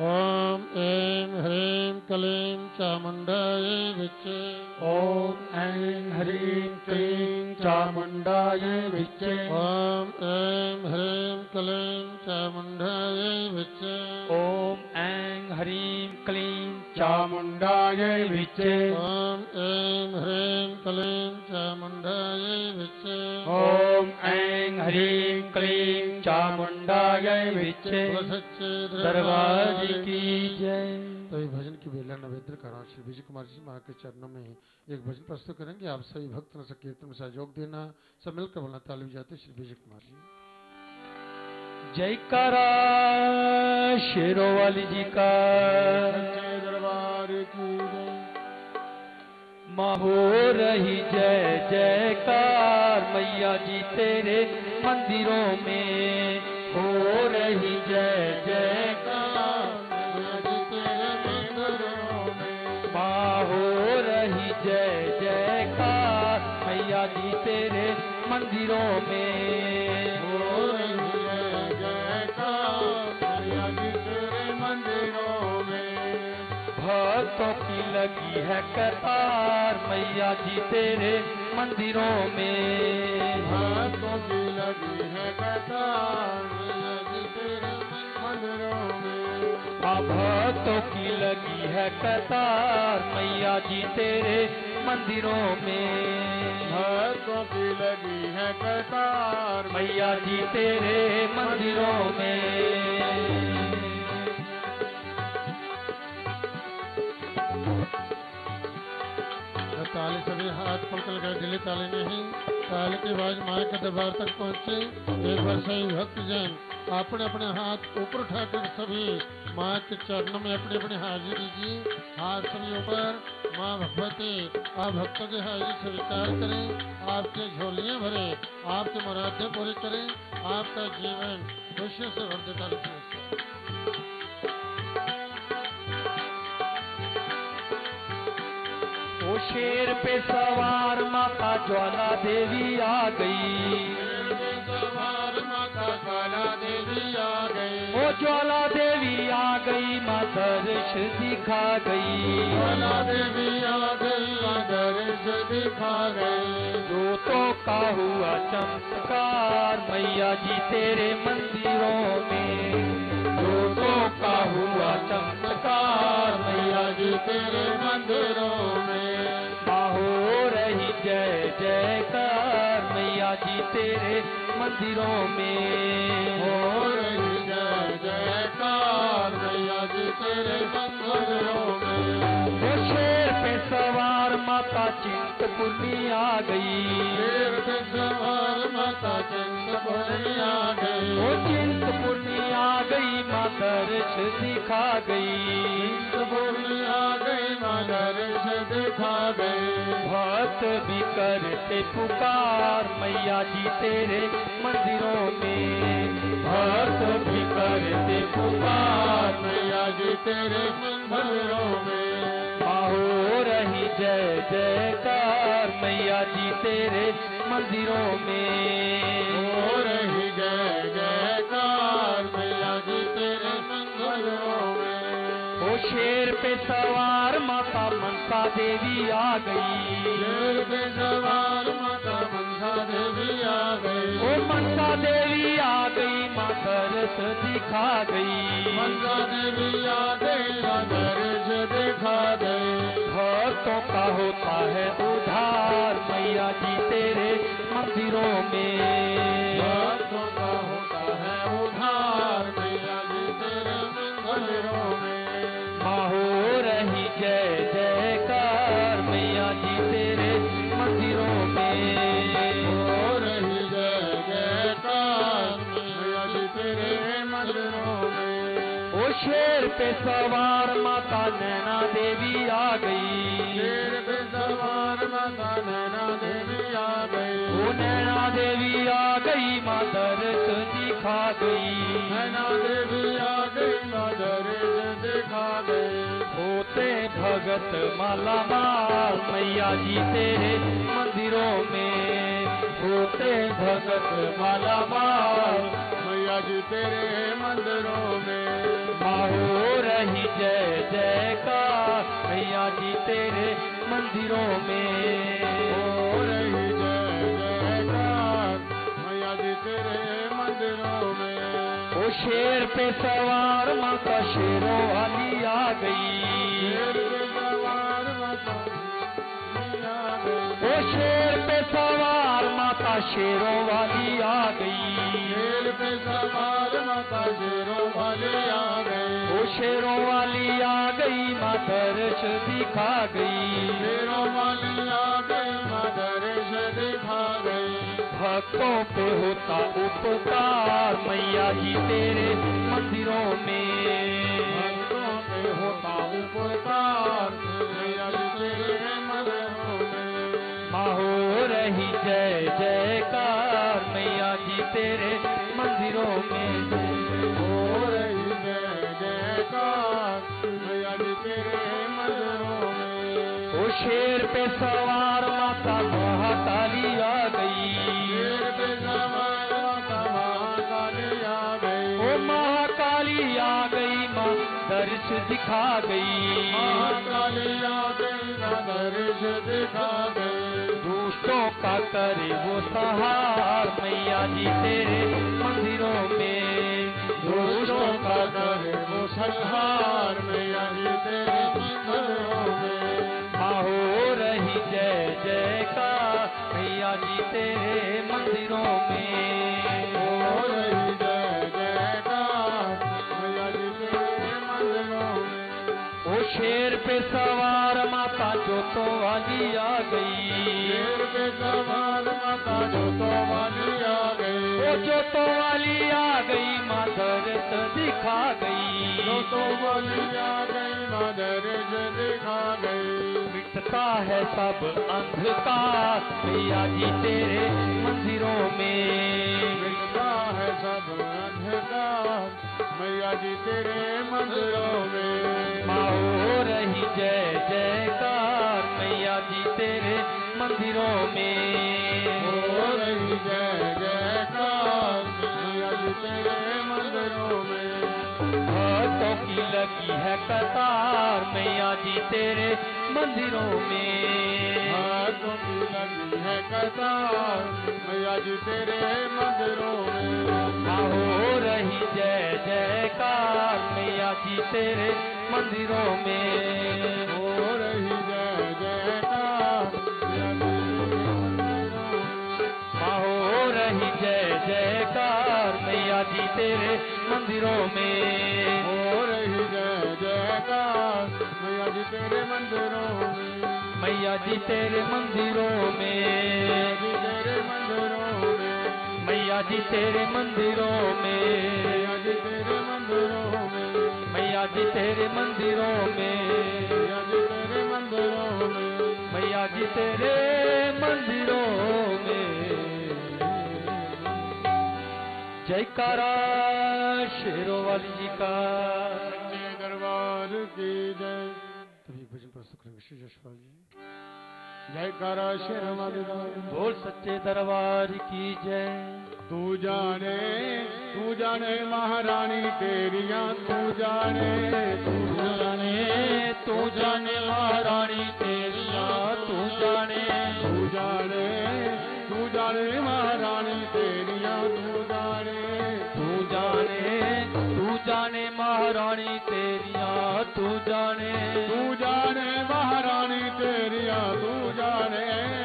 ओम ऐं ह्रीं क्लीं चामुण्डाय विच्चे। ॐ ऐं ह्रीं क्लीं चामुण्डाय विच्चे। ओम ऐं ह्रीं क्लीं चामुण्डाय विच्चे। ॐ ऐं ह्रीं क्लीं चामुण्डाय विच्चे। ओम ऐं ह्रीं क्लीं चामुण्डाय विच्चे। ॐ ऐं ह्रीं क्लीं चामुण्डाय विच्चे। दरबार की जय। तो ये भजन की बेला नवेद्र करा। श्री विजय कुमार जी माँ के चरणों में एक भजन प्रस्तुत करेंगे। आप सभी भक्त न कीर्तन में सहयोग देना सब मिलकर बोलना ताली जाते श्री विजय कुमार जी। जयकारा शेरों वाली जी का। दरबार की जय। माँ हो रही जय जयकार मैया जी तेरे मंदिरों में। हो रही जय जयकार मंदिरों में। हो भक्तों की लगी है कतार मैया जी तेरे मंदिरों में। भक्तों की लगी है कतार मैया जी तेरे मंदिरों माँ। भक्तों की लगी है कतार मैया जी तेरे मंदिरों में। भक्तों की लगी है कतार मैया जी तेरे मंदिरों में। ताली सभी हाथ पकड़ लगाए दिल्ली ताली नहीं ताली की आवाज़ माँ के दरबार तक पहुँचे। एक बार सही भक्त जन अपने अपने हाथ ऊपर उठाकर सभी माँ के चरणों में अपनी अपनी हाजिरी दीजिए सभी ऊपर माँ भगवती, आप भक्तों की हाजिर स्वीकार करें, आपके झोलियाँ भरे, आपकी मुरादें पूरी करें, आपका जीवन खुशियों से भर देता शेर पे सवार माता ज्वाला देवी आ गई। ज्वाला देवी आ गई माँ दर्श दिखा गई। ज्वाला देवी आ गई माँ दर्श दिखा गई। जोतों का हुआ चमत्कार मैया जी तेरे मंदिरों में। जोतों का हुआ चमत्कार मैया जी तेरे मंदिरों में। हो रही जय जयकार मैया जी तेरे मंदिरों में। हो तेरे मंदिरों में सवार माता चिंतपूर्णी आ गई। शेर पे सवार माता चिंतपूर्णी आ गई। वो चिंतपूर्णी आ गई माँ दर्श दिखा गई। चिंतपूर्णी आ गई माँ दर्श दिखा गई। भक्त भी करते पुकार मैया जी तेरे मंदिरों में। भक्त भी करते पुकार मैया जी तेरे मंदिरों में। हो रही जय जयकार मैया जी तेरे मंदिरों में। हो रही जय जयकार मैया जी तेरे मंदिरों में। ओ शेर पे सवार माता मनसा देवी आ गई। शेर पे सवार माता मनसा देवी आ गई। ओ मनसा देवी आ गई माँ दर्श दिखा गई। मनसा देवी आ गई माँ दिखा गई भक्तों का होता है उधार, मैया जी तेरे मंदिरों में। भक्तों का होता है उधार, मैया जी तेरे मंदिरों में। माँ रही जय, जयकार, मैया जी तेरे मंदिरों में। हो रही जय, जयकार तेरे मंदिरों में। शेर पे सवार माता नैना गई आ गई दर्श दिखा गई होते भगत माला माल, मैया जी तेरे मंदिरों में। होते भगत माला माल, मैया जी तेरे मंदिरों में। माँ हो रही जय जयकार, मैया जी तेरे मंदिरों में। शेर पे सवार माता शेरों वाली आ गई। माता ओ शेर पे सवार माता शेरों वाली आ गई शेर पे सवार माता शेरों वाली आ गई। ओ शेरों वाली आ गई, माँ दर्श दिखा गई। शेरों वाली भक्तों पे होता उपकार। मैया जी तेरे मंदिरों में। भक्तों होता उपकार। हो रही जय जयकार। मैया जी तेरे मंदिरों में। हो रही जय जयकार। मैया जी तेरे मंदिरों में। ओ शेर पे सवार दर्श दिखा गई। दर्श दिखा गई दुष्टों का करे वो सहार, मैया जी तेरे मंदिरों में। दोषों का करे वो संहार, मैया जी तेरे मंदिरों में। माँ हो रही जय जयकार, मैया जी तेरे मंदिरों में। शेर पे सवार माता जोतों वाली आ गई। शेर पे सवार माता जो तो वाली आ गई। ओ जोतों वाली आ गई माधर दर्श दिखा गई। जो तो वाली आ गई माँ दर्श दिखा गई। मिटता है सब अंधकार। मैया जी तेरे मंदिरों में। मिलता है सब अंधकार। मैया जी तेरे मंदिरों में। माँ हो रही जय जयकार। मैया जी तेरे मंदिरों में। हो रही जय जयकार। मैया जी तेरे मंदिरों में। भक्तों की लगी है कतार मैया जी तेरे मंदिरों में। हाथों की लगी है कतार मैया जी तेरे मंदिरों में। हो रही जय जयकार मैया जी तेरे मंदिरों में। हो रही जय जयकार हो रही जय जयकार जी तेरे मंदिरों में। हो रही जय जयकार मैया जी तेरे मंदिरों में। मैया जी तेरे मंदिरों में। तेरे मंदिरों में। मैया जी तेरे मंदिरों में। मैया जी तेरे मंदिरों में। मैया जी तेरे मंदिरों में। मैया जी तेरे मंदिरों में। मैया जी तेरे मंदिरों में। जयकारा शेरों वाली जी का। सच्चे दरबार की जय। तभी भजन प्रस्तुत करेंगे श्री जसपाल जी। जय करा शेरवाली बोल सच्चे दरबार की जय। तू जाने तू जाने महारानी तेरिया तू जाने। तू जाने तू जाने महारानी तेरिया तू जाने। महारानी तेरिया तू जाने। तू जाने महारानी तेरिया तू जाने।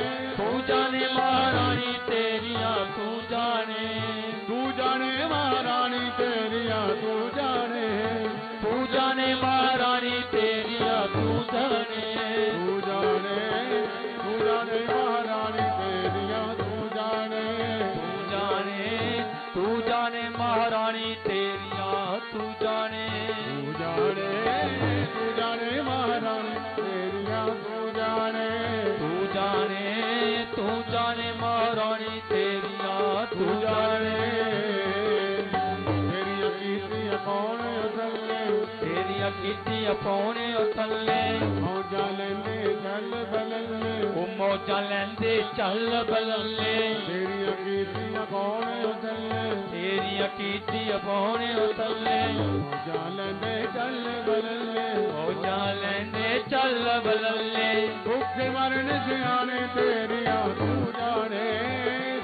ਪੌਣੇ ਥੱਲੇ ਮੌਜਾਂ ਲੈਂਦੇ ਚੱਲ ਬਲੱਲੇ ਉਹ ਮੌਜਾਂ ਲੈਂਦੇ ਚੱਲ ਬਲੱਲੇ ਤੇਰੀਆਂ ਕੀਤੀਆਂ ਪੌਣੇ ਥੱਲੇ ਤੇਰੀਆਂ ਕੀਤੀਆਂ ਪੌਣੇ ਥੱਲੇ ਮੌਜਾਂ ਲੈਂਦੇ ਚੱਲ ਬਲੱਲੇ ਮੌਜਾਂ ਲੈਂਦੇ ਚੱਲ ਬਲੱਲੇ ਭੁੱਖੇ ਮਰਨ ਸਿਆਣੇ ਤੇਰੀਆਂ ਤੂੰ ਜਾਣੇ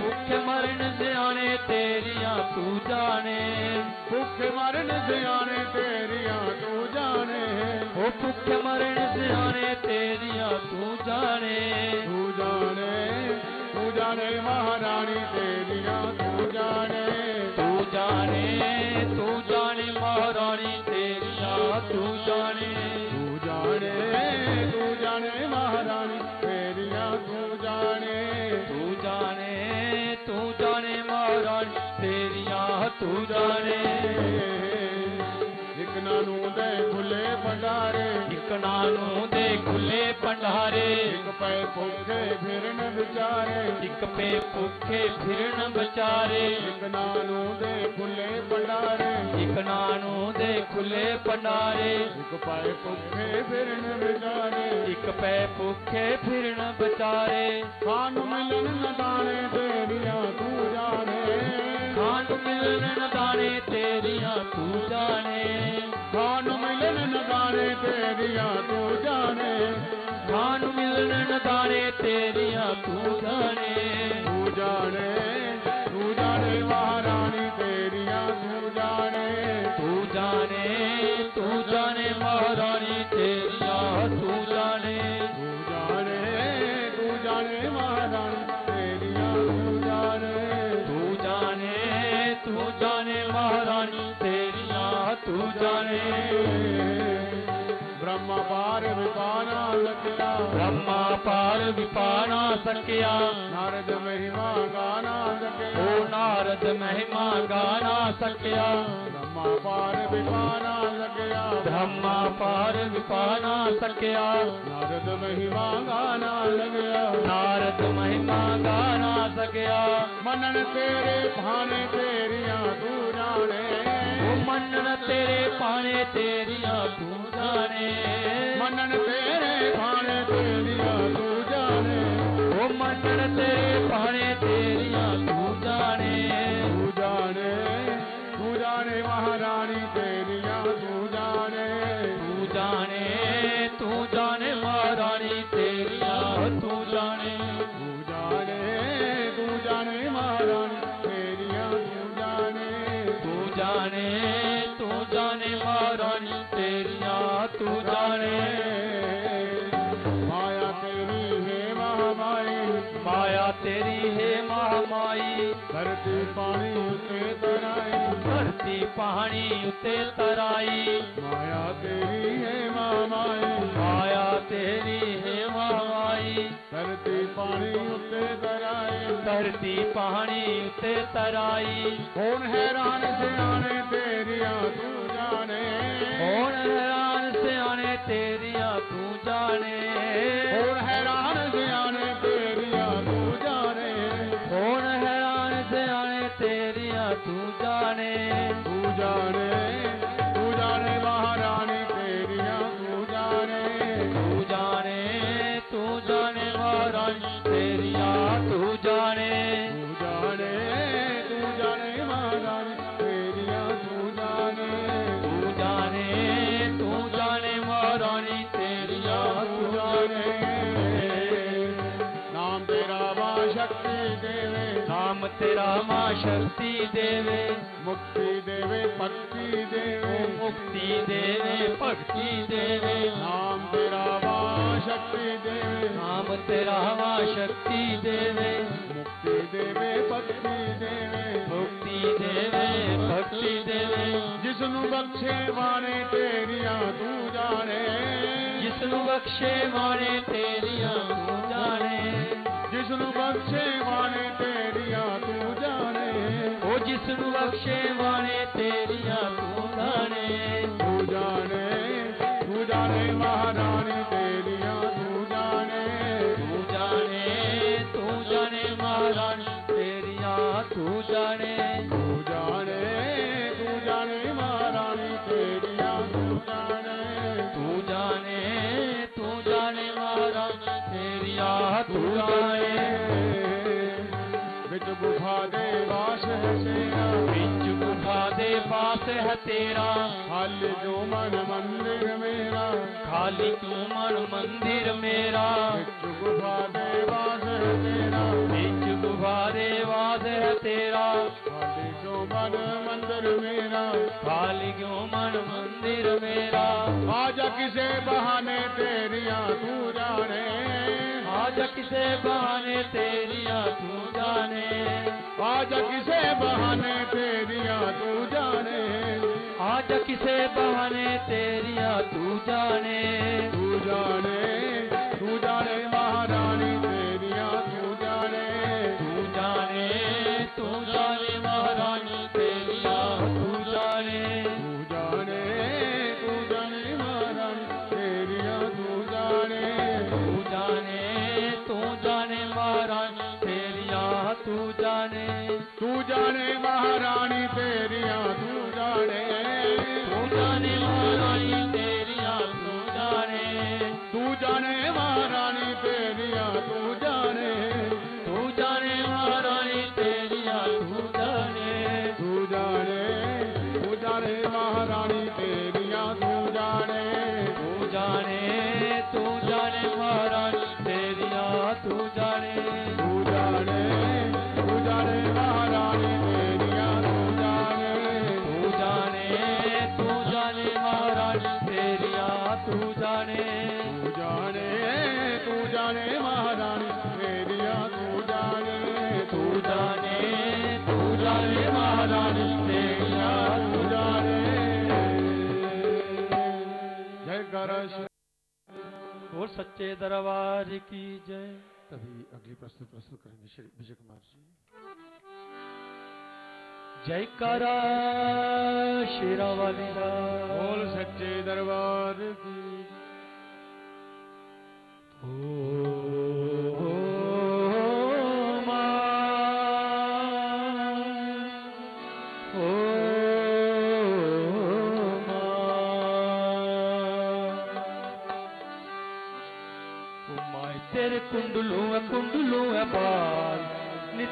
ਭੁੱਖੇ ਮਰਨ ਸਿਆਣੇ ਤੇਰੀਆਂ ਤੂੰ ਜਾਣੇ ਭੁੱਖੇ ਮਰਨ ਸਿਆਣੇ ਤੇਰੀਆਂ ਤੂੰ भूखे मरण सियाने तेरिया तू जाने तू जाने तू जाने महारानी तेरिया तू जाने तू जाने तू जाने महारानी तेरिया तू जाने तू जाने तू जाने महारानी तेरिया तू जाने तू जाने तू जाने महारानी तेरिया तू जाने। भंडारे एक नु दे खुले भंडारे एक पे भूखे फिरन बिचारे। एक पे भूखे फिरन बिचारे। ठिकना नु दे खुले भंडारे ठिकना नानू दे खुले भंडारे एक पे भूखे फिरन बेचारे। एक पे भूखे फिरन बिचारे। खान मिलन न दाने तेरिया तू जाने। खान मिलन न दाने तेरिया तू जाने। तारे तेरिया तू जाने। धान मिलन तारे तेरिया तू जाने। पार विपाना सकिया नारद महिमा गाना सकिया ओ नारद महिमा गाना सकिया ब्रह्मा पार विपाना सकिया ब्रह्मा पार विपाना सकिया नारद महिमा गाना लगया नारद महिमा गाना सकिया मनन तेरे भाने तेरिया तू जाने। मनन तेरे पाने तेरिया तू जाने। मनन तेरे ब्रह्मचर तेरे पहरे धरती पानी उते तराई। धरती पानी उते तराई। माया तेरी है महामाई माया तेरी है महामाई धरती पानी उते तराई। धरती पानी उते तराई। कौन हैरान से आने तेरिया तू जाने? कौन हैरान से आने तेरिया तेरा शक्ति देवे। मुक्ति देवे भक्ति देवे। मुक्ति देवे भक्ति देवे। नाम तेरा माँ शक्ति देवे। नाम तेरा माँ शक्ति देवे। मुक्ति देवे भक्ति देवे। मुक्ति देवे भक्ति देवे। जिसनु बख्शे वाणे तेरिया तू जाने। जिसनु बख्शे माने तेरिया तू जाने। जिसनु बख्शे वाणे तेरिया ओ जिसनु बख्शे माने तेरिया तू जाने तू जाने तू जाने महारानी तेरिया तू जाने तू जाने तू जाने महारानी तेरिया तू जाने तू जाने तू जाने महारानी तेरिया तू जाने तू जाने तू जाने महारानी तेरिया तू जाने विच गुफा दे पास है तेरा खाली जो मन मंदिर मेरा खाली तू मन मंदिर मेरा विच गुफा है तेरा बिच गुफा दे है तेरा खाली जो मन मंदिर मेरा खाली क्यों मन मंदिर मेरा आजा किसे बहाने तेरिया तू जाने आज किसे बहाने तेरिया तू जाने आजा किसे बहाने तेरिया तू जाने? आज किसे बहाने तेरिया तू जाने? तू जाने सच्चे दरबार की जय। तभी अगली प्रश्न प्रस्तुत करेंगे श्री विजय कुमार जी। जय करा शेरा वाली दा बोल सच्चे दरबार की। ओ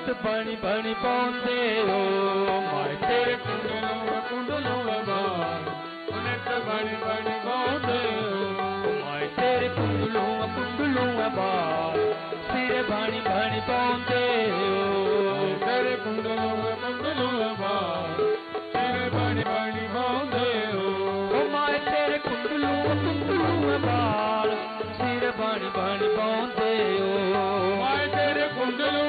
मत बणी बणी पौंदे हो। माए तेरे कुंडलों कुंडलो बार उनत बणी बणी पौंदे हो। माय तेरे कुंडलो कुंडलो बार सिरे बणी बणी पौंदे हो। तेरे कुंडलों कुंडलो बार सिरे बणी बणी पौंदे हो। माए तेरे कुंडलो कुंडलो बार सिर बणी बणी पौंदे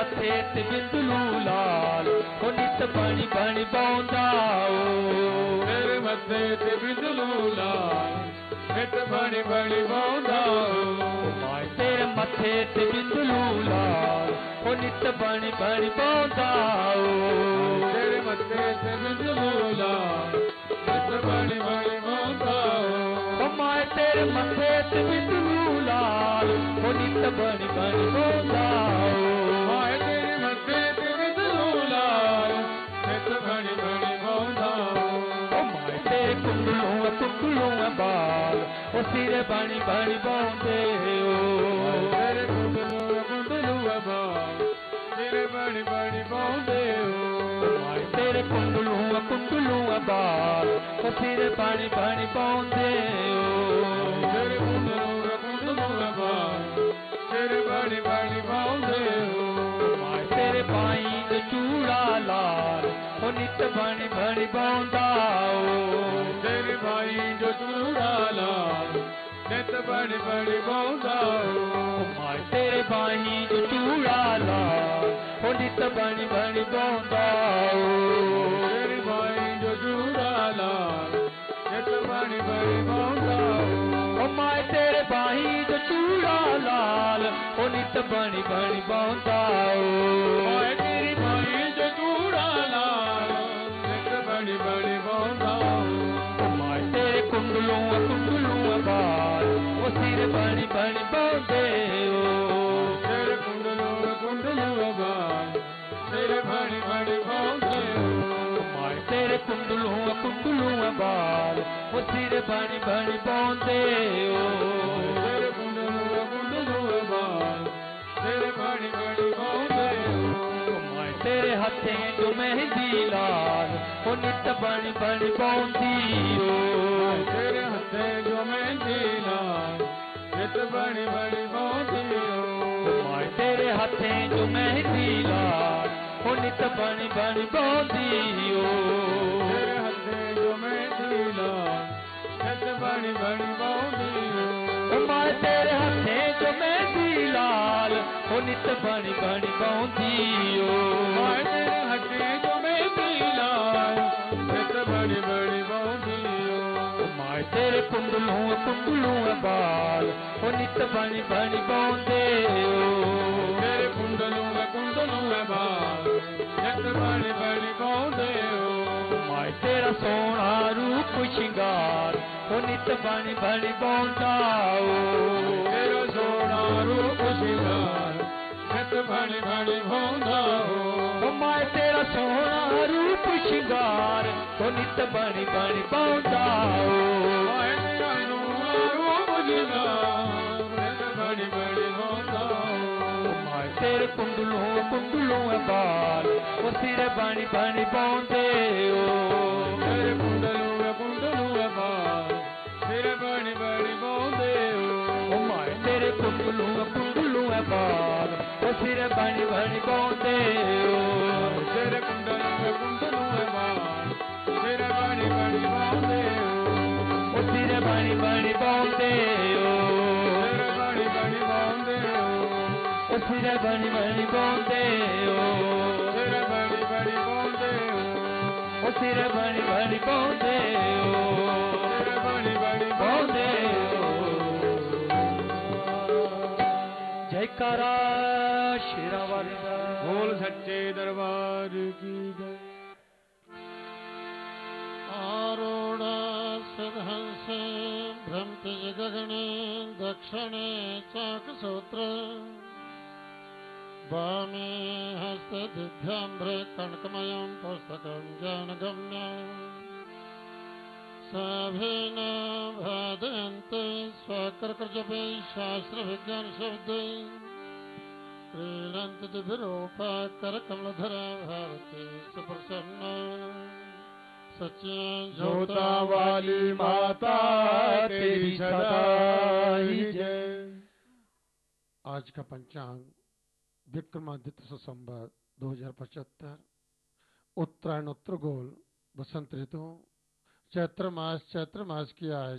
मथे ते बिंदलू लाल ओ पानी पानी पाणी ओ मेरे मथे ते बिंदलू लाल नित पाणी पाणी पौंदा ओ माए तेरे मथे ते बिंदलू लाल ओ नित पाणी पाणी ओ तेरे मथे ते बिंदलू लाल नित पाणी पाणी ओ तेरे मथे ते बिंदलू लाल ओ नित पानी पाणी ओ ਕੁੰਡਲੂ ਕੁੰਡਲੂ ਬਾਲ ਉਹ ਸਿਰੇ ਬਣੀ ਬਣੀ ਪਾਉਂਦੇ ਓ ਤੇਰੇ ਕੁੰਡਲੂ ਕੁੰਡਲੂ ਬਾਲ ਤੇਰੇ ਬਣੀ ਬਣੀ ਪਾਉਂਦੇ ਹੋ ਮਾਏ ਤੇਰੇ ਕੁੰਡਲੂ ਕੁੰਡਲੂ ਬਾਲ ਉਹ ਸਿਰੇ ਬਣੀ ਬਣੀ ਪਾਉਂਦੇ ਓ ਤੇਰੇ ਕੁੰਡਲੂ ਕੁੰਡਲੂ ਬਾਲ ਤੇਰੇ ਬਣੀ ਬਣੀ ਪਾਉਂਦੇ ਹੋ पाईंद चूड़ा लाल हो नित भण भण बौंदाओ। सिर पाईंद चूड़ा लाल, नित भण भण बौंदाओ। सिर पाईंद चूड़ा लाल हो नित भण भण बौंदाओ। सिर जो चूड़ा लाल, नित भण भण बौंदाओ। माए तेरे बाही जो चूड़ा लाल ओ नित बणी बणी बौंदाओ सिर बण बण पौंदे हो तेरे हाथें जो मेहंदी लाल ओ नित बण बण पौंदी ओ। तेरे हथें जो मेहंदी लाल नित बण बण पौंदी ओ। तेरे हाथें जो मेहंदी लाल ओ नित बण बण पौंदी ओ। तेरे हथें जो मेहंदी लाल बड़ी बड़ी बौंदी माँ तेरे हथें जो मेहंदी लाल हो नित बड़ी बड़ी बौंदी ओ माँ तेरे हथें जो मेहंदी लाल, नित बड़ी बड़ी बौंदी ओ तेरे कुंडलू कुंडलू बाल हो नित बड़ी बड़ी बौंदे ओ तेरे कुंडलों कुंडलों बाल, नित बड़ी बड़ी बौंदे ओ माँ तेरा सोना रूप श्रृंगार पुनित बण भण बोंदाओ मेरो सोना रूप सिंगार नत बण भण बोंदाओ माए तेरा सोना रूप श्रृंगार पुनित बण भण बोंदाओ माए कुंडलों कुंडलों बाल वो सिर बाणी बाणी पाउंदे ओ सिर कुंडलों ਤੇਰੇ ਬਣੀ ਬਣੀ ਪਾਉਂਦੇ ਓ ਓ ਮਾਏ ਤੇਰੇ ਕੁੰਡਲੂ ਕੁੰਡਲੂ ਬਾਲ ਉਹ ਸਿਰੇ ਬਣੀ ਬਣੀ ਪਾਉਂਦੇ ਓ ਤੇਰੇ ਕੁੰਡਲੂ ਕੁੰਡਲੂ ਬਾਲ ਤੇਰੇ ਬਣੀ ਬਣੀ ਪਾਉਂਦੇ ਓ ਉਹ ਸਿਰੇ ਬਣੀ ਬਣੀ ਪਾਉਂਦੇ ਓ ਤੇਰੇ ਬਣੀ ਬਣੀ ਪਾਉਂਦੇ ਓ ਉਹ ਸਿਰੇ ਬਣੀ ਬਣੀ ਪਾਉਂਦੇ ਓ ਤੇਰੇ ਬਣੀ ਬਣੀ ਪਾਉਂਦੇ ਓ ਉਹ ਸਿਰੇ ਬਣੀ ਬਣੀ ਪਾਉਂਦੇ ਓ प्यार की गई आरूढ़ सदहंस भ्रंत गगन दक्षिण चाकसूत्र वामे हस्तदिभ्याम्र कणकमयं पुस्तकं ज्ञानगम्यम् क्रीडन्ति दिभिरूपाकरकमलधरा भारती सुप्रसन्ना। जोता वाली माता तेरी सदा जय। आज का पंचांग विक्रमादित्य सुसंबत दो हज़ार पचहत्तर। उत्तरायण उत्तर गोल, बसंत ऋतु। चैत्र मास चैत्र मास की आज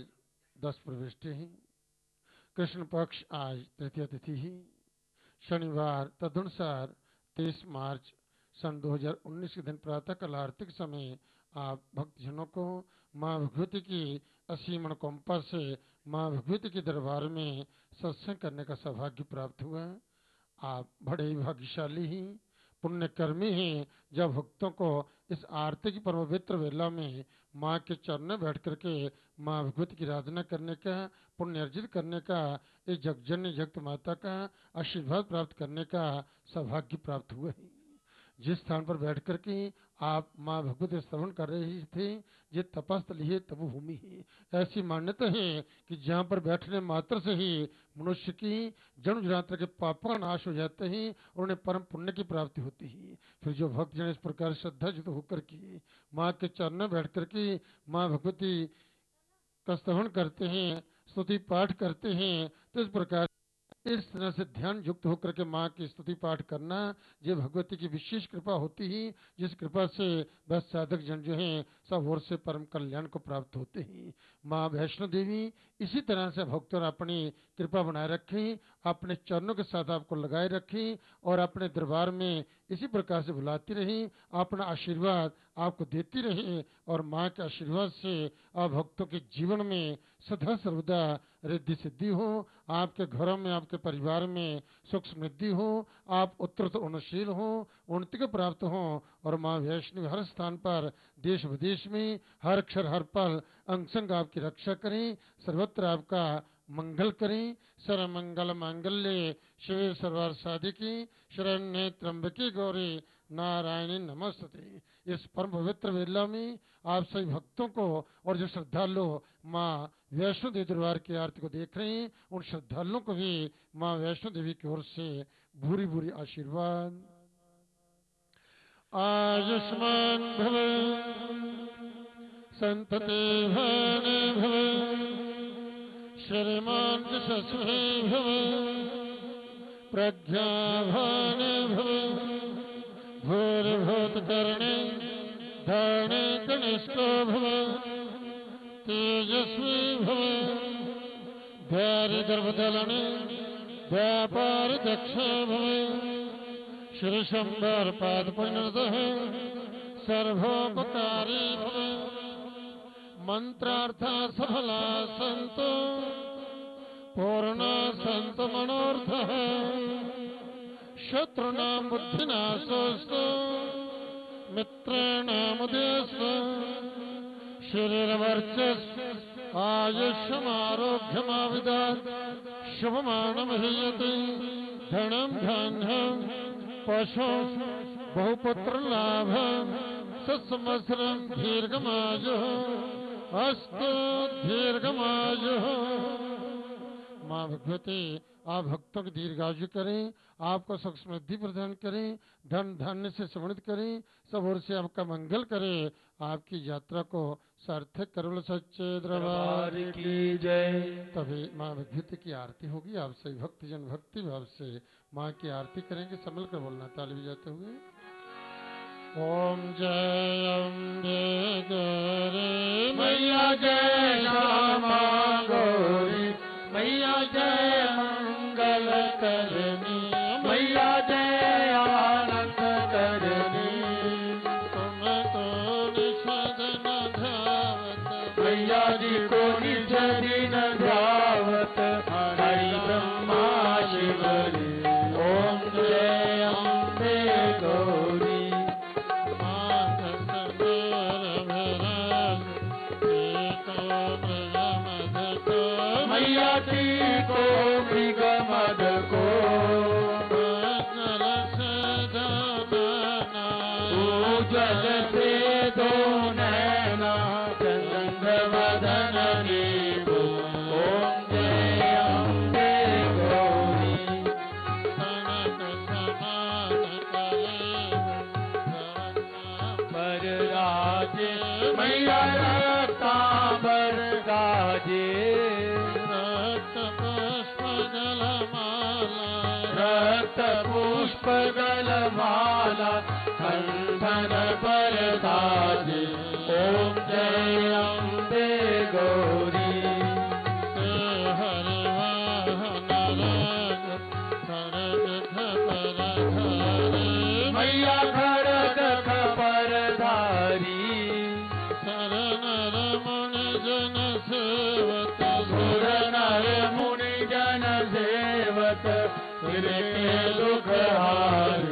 दस प्रविष्टि ही। कृष्ण पक्ष आज तृतीय तिथि ही। शनिवार, तदनुसार तेईस मार्च सन 2019 के दिन प्रातः काल आर्थिक समय आप भक्तजनों को माँ भगवती की असीम अनुकंपा से माँ भगवती के दरबार में सत्संग करने का सौभाग्य प्राप्त हुआ। आप बड़े ही भाग्यशाली ही, पुण्यकर्मी हैं। जब भक्तों को इस आरती की पवित्र वेला में माँ के चरण में बैठ करके माँ भगवती की आराधना करने का, पुण्य अर्जित करने का इस जगजन्य जगत माता का आशीर्वाद प्राप्त करने का सौभाग्य प्राप्त हुआ है। जिस स्थान पर बैठ कर के आप माँ भगवती श्रवण कर रहे थे, ये तपस्थल ही तप भूमि है। ऐसी मान्यता है कि जहाँ पर बैठने मात्र से ही मनुष्य की जन्म जनात्र के पापों का नाश हो जाते हैं और उन्हें परम पुण्य की प्राप्ति होती है। फिर जो भक्त जन इस प्रकार श्रद्धा युक्त होकर के माँ के चरण में बैठ कर के माँ भगवती का श्रवण करते हैं, स्तुति पाठ करते हैं तो इस प्रकार इस तरह से ध्यान युक्त होकर के माँ की स्तुति पाठ करना, ये भगवती की विशेष कृपा होती ही, जिस कृपा से बस साधक जन जो हैं, सब ओर से परम कल्याण को प्राप्त होते हैं। माँ वैष्णो देवी, इसी तरह से भक्तों ने अपनी कृपा बनाए रखें, अपने चरणों के साथ आपको लगाए रखें, और अपने दरबार में इसी प्रकार से बुलाती रही, अपना आशीर्वाद आपको देती रही, और माँ के आशीर्वाद से आप भक्तों के जीवन में सदा सर्वदा रिद्धि सिद्धि हो, आपके घरों में, आपके परिवार में सुख समृद्धि हो, आप उत्तर उन्नशील हो, उन्नति को प्राप्त हो, और माँ वैष्णवी हर स्थान पर देश विदेश में हर क्षर हर पल अंग संग आपकी रक्षा करें, सर्वत्र आपका मंगल करें। सर्व मंगल मांगल्य, शिव सर्वार साधिकी, शरण्य त्र्यंबकी गौरी नारायणी नमस्ते। इस परम पवित्र वेला में आप सभी भक्तों को और जो श्रद्धालु माँ वैष्णो देवी दरबार की आरती को देख रहे हैं, उन श्रद्धालुओं को भी माँ वैष्णो देवी की ओर से बुरी बुरी आशीर्वाद आयुष्मान भव संतते भान भव, श्रीमान सस्वे भव प्रज्ञाभान भव। भूर्भूत करणे, धारणे कनिष्ठो भव, तेजस्वी भव। ध्यारिगर्भदलने व्यापार दक्ष भव। श्रीशंबर पाद पुण्यतः सर्वोपकारी भव। मंत्रार्थ सफला संतो, पूर्ण संत मनोर्थ शत्रुणां बुद्धिनाशोस्तु मित्राणामुदयस्तु शरीरवर्चस् आयुष्यमारोग्यमाविदात्। शुभमानमहीयते। धनं पशु, बहुपुत्रलाभं, सत्संवत्सरं दीर्घमायुः। अस्तु, दीर्घमायुः। माँ भगवती आप भक्तों की दीर्घायु करें। आपको सुख समृद्धि प्रदान करें धन धान्य से समृद्ध करें सब ओर से आपका मंगल करें। आपकी यात्रा को सार्थक करुण सच्चे दरबार की जय। तभी माँ भगवती की आरती होगी। आप सभी भक्त जन भक्ति भाव से माँ की आरती करेंगे। संभल कर बोलना ताली बजाते हुए। ओम जय अम्बे गौरी। मैया जय श्यामा गौरी। मैया जय पर दाज ओम जय अम्बे गौरी। हर मैया खरग खबर धारी। शरण जन सेवत सुर नर जन सेवत दुख हार।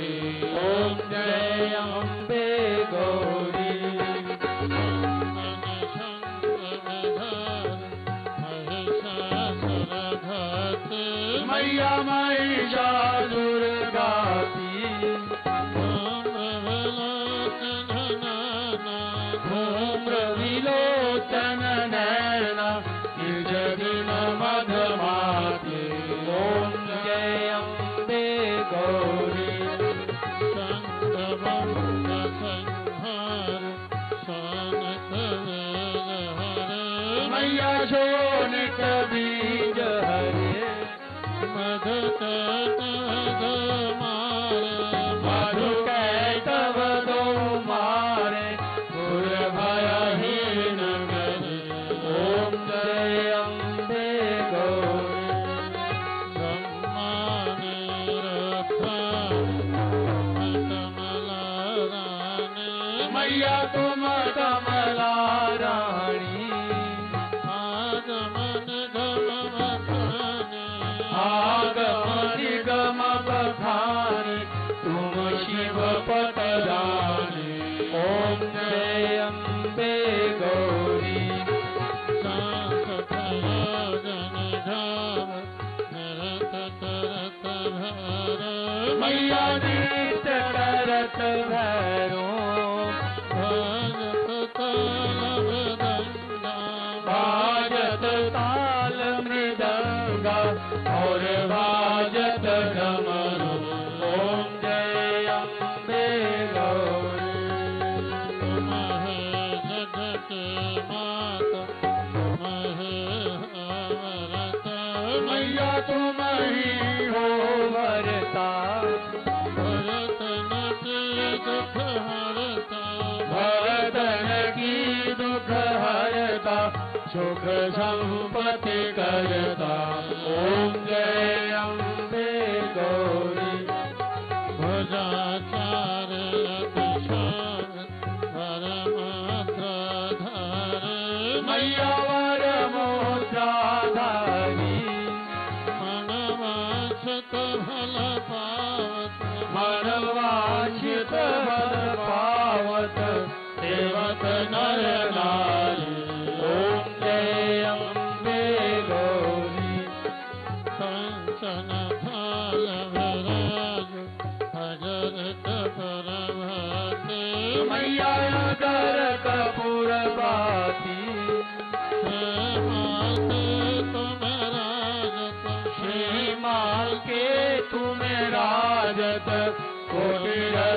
दुख की दुख सुख संपत्ति करता। ओम जय गौर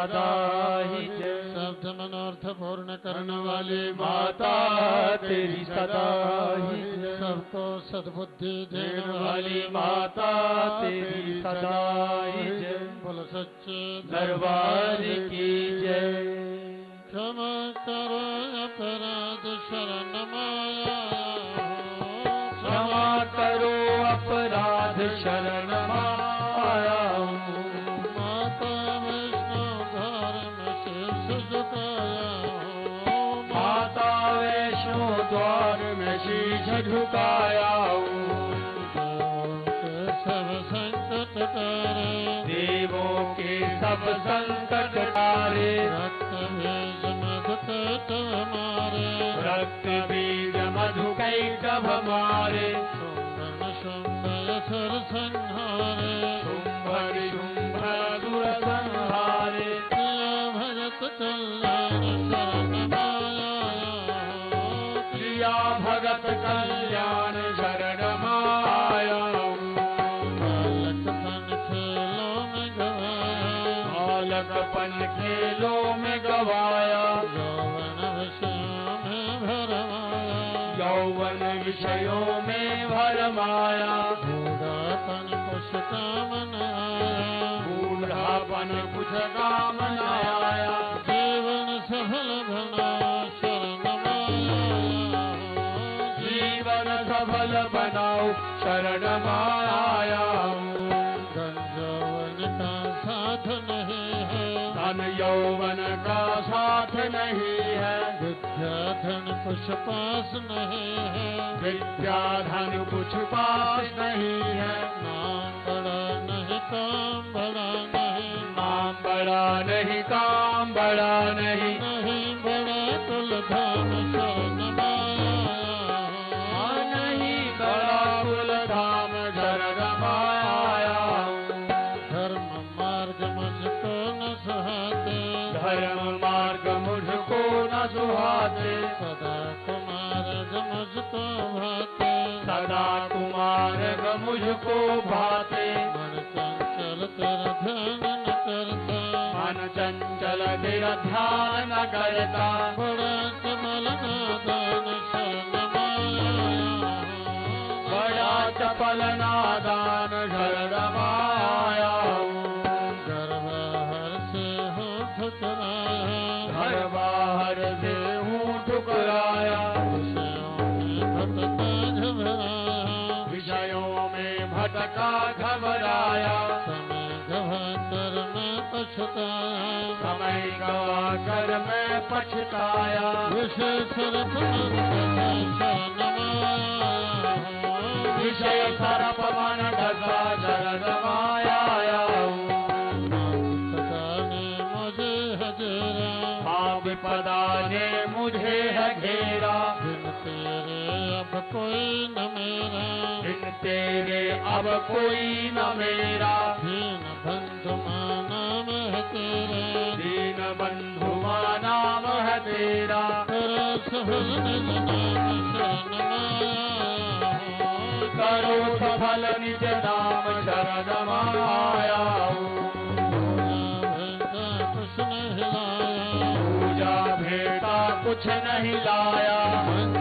सदा ही मनोर्थ पूर्ण कर्ण वाले माता तेरी सदा ही सबको सद्बुद्धि देने वाली माता तेरी सदा ही बोल सच्चे दरबार की जय। क्षमा करो अपराध शरण माया। क्षमा करो अपराध शरण रक्त बीज मधु कई कब हमारे सुंदर सुंदर सुर संहारे शुंभ शुंभ दुर संहारे भगत यौवन विषयों में भरमाया बूढ़ापन कुछ काम न आया बूढ़ापन कुछ काम न आया जीवन सफल बना शरण जीवन सफल बनाओ शरण माया। धन यौवन का साथ नहीं है। विद्या धन कुछ पास नहीं है। विद्या धन कुछ पास नहीं है। नाम बड़ा नहीं काम बड़ा नहीं। नाम बड़ा नहीं काम बड़ा नहीं। नहीं बड़ा तुल धाम सदा कुमार मुझको भाते मन चंचल कर ध्यान न करता मन चंचल तेरा ध्यान न करता बड़ा कमल नादान शरण बड़ा चपल नादान समय गवा कर मैं पछताया विषय सरप विषय सरप मन डगा शरण माया पाप विपदा ने मुझे हजेरा बिन तेरे अब कोई न मेरा। बिन तेरे अब कोई न मेरा। दीन बंधु माना मैं तेरे। दीन बंधु नाम है तेरा। तेरा सफल निज नाम शरण करो सफल निज नाम शरण माया। पूजा भेंटा कुछ नहीं लाया।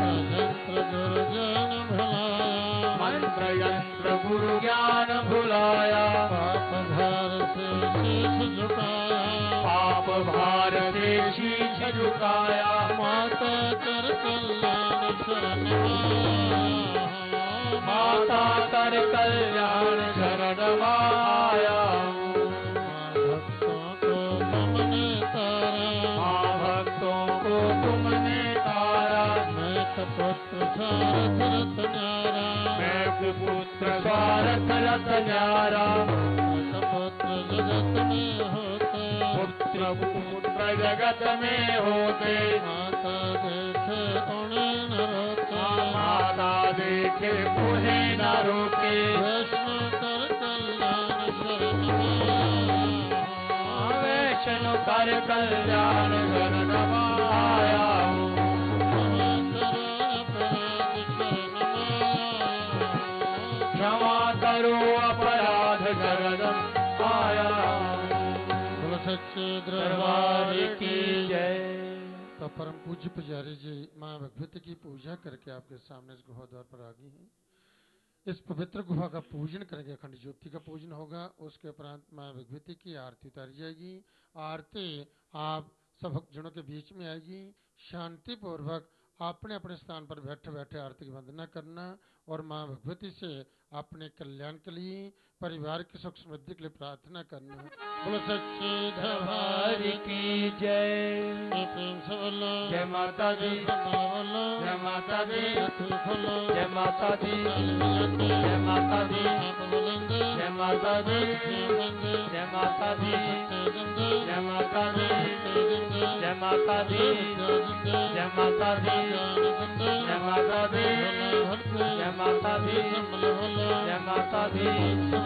भुलाया गुरु ज्ञान भुलाया पाप भार से शीश झुकाया पाप भार से शीश झुकाया माता कर कल्याण शरण माता कर कल्याण शरण माँ भक्तों को तुमने तारा। भक्तों को तुमने तारा मैं कपुत्र सारथ रथ न्यारा। कपुत्र जगत में होते पुत्र पुत्र जगत में होते। माता देखे उन्हें माता दे लिखे उन्हें न रोके। वैष्णव कर कल्याण शरण में वैष्णु कर कल्याण शरण आया करो अपराध शरण आया। सच्चे दरबार की जय। तो परम पूज्य पुजारी जी माँ भगवती की पूजा करके आपके सामने इस गुफा द्वार पर आ गई हैं। इस पवित्र गुफा का पूजन करेंगे अखंड ज्योति का पूजन होगा उसके उपरांत माँ भगवती की आरती उतारी जाएगी। आरती आप सब भक्तजनों के बीच में आएगी। शांति पूर्वक अपने अपने स्थान पर बैठे बैठे आरती की वंदना करना और माँ भगवती से अपने कल्याण के लिए परिवार की सुख समृद्धि के लिए प्रार्थना करना बोलो सच्चे दरबार की जय बोलो जय माता दी बोलो जय माता दी खोलो जय माता दी जय माता दी जय माता दी जय माता दी जय माता दी जय माता दी जय माता दी जय माता दी जय माता दी जय माता दी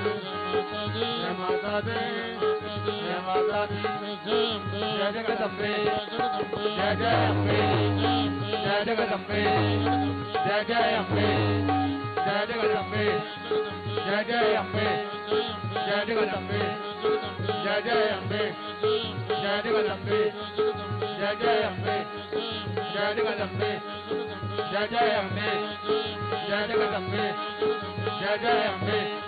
दी जय माता दी जय माता दी जय माता दी जय माता दी जय माता दी जय माता दी जय माता दी जय माता दी जय माता दी जय माता दी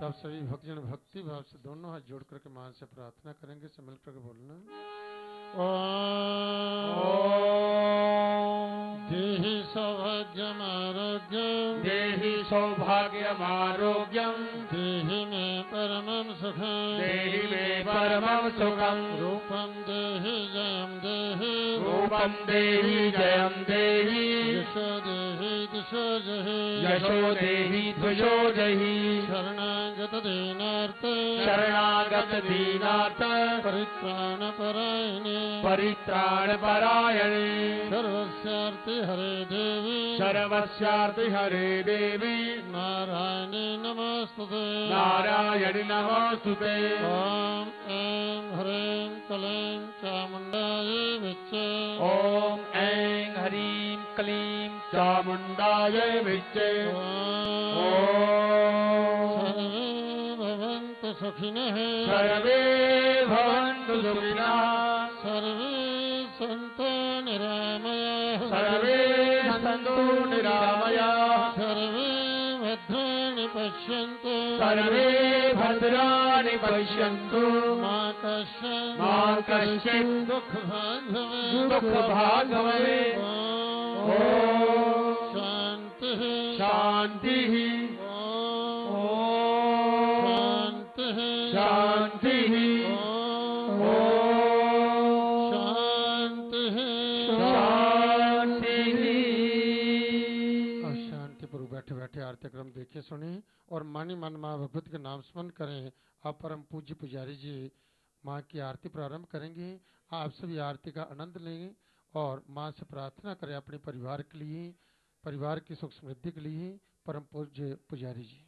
तब सभी भक्तजन भक्ति भाव से दोनों हाथ जोड़ करके मान से प्रार्थना करेंगे से मिल बोलना। देहि सौभाग्यमारोग्यम देहि सौभाग्यमारोग्यं। देहि मे परमं सुखं। देहि मे परमं सुखं। रूपं देहि जयं देहि। रूपं देहि जयं देहि। यशो देहि दिशो जहि। यशो देहि द्वयो जहि। शरणागत दीनार्थ शरणागत दीनाथ परित्राणपरायणे। परित्राणपरायणे। सर्वस्यार्ति हरे देवी। सर्वस्यार्ति हरे देवी। नारायणे नमस्तुते। नारायणि नमोऽस्तुते ॐ ऐं ह्रीं क्लीं चामुण्डायै विच्चे। ॐ ऐं ह्रीं क्लीं चामुण्डाय विच्चे। सर्वे भवन्तु सुखिनः। सर्वे भवन्तु सुखिनः। सर्वे भद्राणि पश्यन्तु। मा कश्चित् मा कश्चित् शांति। ॐ ॐ शान्तिः। शान्तिः। ॐ ॐ शान्तिः। शान्तिः। बैठे देखे सुने और मानी मन माँ भगवती का नाम स्मरण करें। आप परम पूज्य पुजारी जी, माँ की आरती प्रारंभ करेंगे। आप सभी आरती का आनंद लेंगे और माँ से प्रार्थना करें अपने परिवार के लिए, परिवार की सुख समृद्धि के लिए। परम पूज्य पुजारी जी।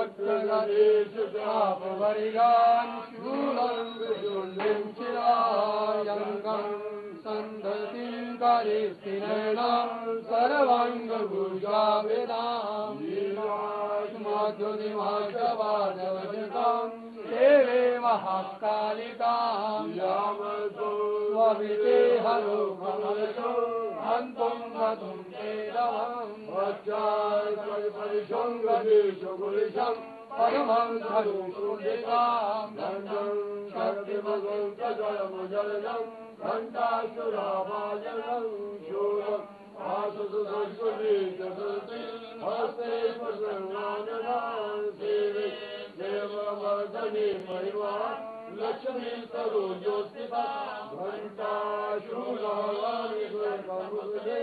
चक्रदेशतापवरिगान् शूलं विजुण्डिं चिरायङ्गं सन्दतिं अलङ्कारे स्थिरेणां सर्वाङ्गभूषा वेदां लीलास्माद्युदिमाशवादवजतां देवे महाकालिकां स्वविते हरो परमं धनुषुलिकां दण्डं शक्तिमगं जलमजलजं घण्टासुराभाजनं शूरम् आसुसु संस्कृति हस्ते प्रसन्नाननां सेवे देववर्धने महिमा लक्ष्मी सरोजोस्थिता घण्टा शूलानि स्वर्गमुदे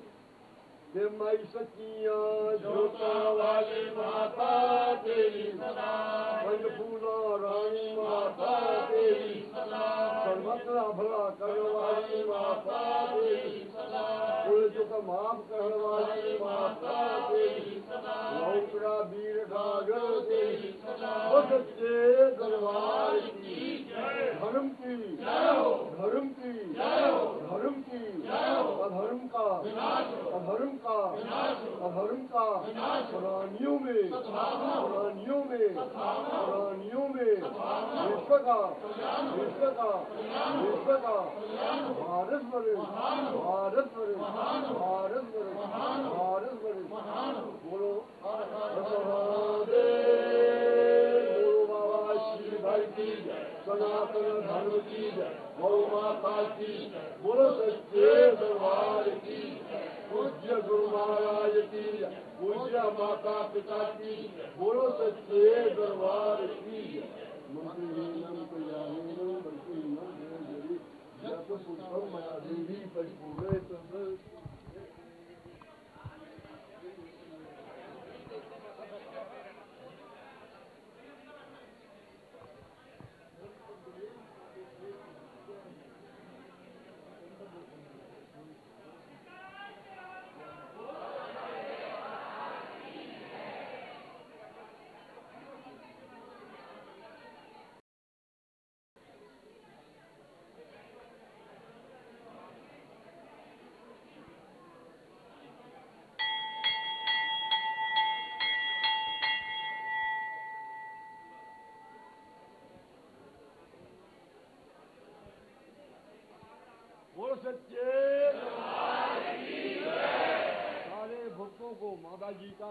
मई सचिया जोता वाली माता तेरी सदा फूला रानी माता तेरी सदा सर्वत्र भला करने वाली माता तेरी सदा कुल चुक माफ करने वाली माता तेरी सदा लौकड़ा वीर ठागर तेरी सदा वो सच्चे दरबार की धर्म की धर्म की धर्म की अधर्म का अधर्म का अधर्म का प्राणियों में प्राणियों में प्राणियों में, विश्व का विश्व का विश्व का, भारत वर्ष भारत वर्ष भारत वर्ष भारत वर्ष बोलो, सनातन धर्म की गौ माता की बोलो सच्चे दरबार की पूज्य गुरु महाराज की जय पूज्य माता पिता की, बोलो सच्चे दरबार की। मंत्री पुष्पम मया देवी परिपूरे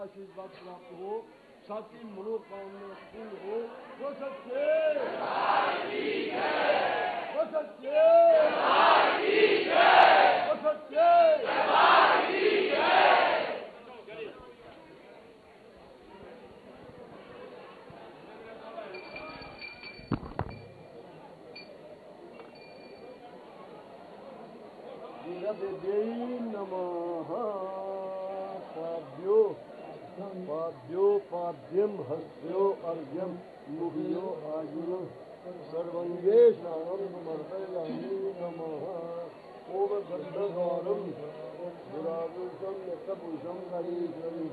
आशीर्वाद प्राप्त हो, साथी मनोकामना पूर्ण हो। वो सच्चे वो सच्चे वो सच्चे नमः पाभ्यो पाभ्यो पाभ्यम हस्यो अर्घ्यम मुभ्यो आयुः सर्वङ्गे स्नानं समर्पयामि नमः। ओम गन्धगौरं दुरागुषं यत्तपुरुषं हरीश्वरि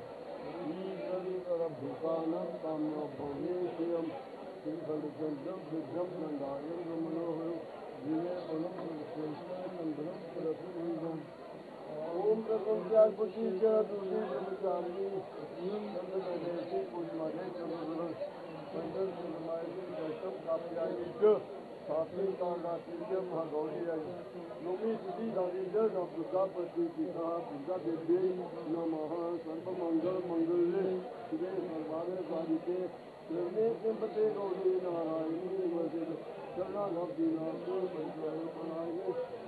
ओम प्रपंचात्पति च तुलसी जगचामी नंदनदेशी पुष्मादे चंद्रगुरु पंचम चंद्रमायी दशम काप्यायी च सात्विक कांडातीय महागौरी योगी सिद्धि दादी च दुर्गा प्रतिष्ठा दुर्गा देवी नमः सर्वमंगल मंगल्ये शिवे सर्वाणे साधिके निर्णय सिंपते गौरी नारायणी वसे शरणागति नाथ पंचाय Prannoy Bhagwati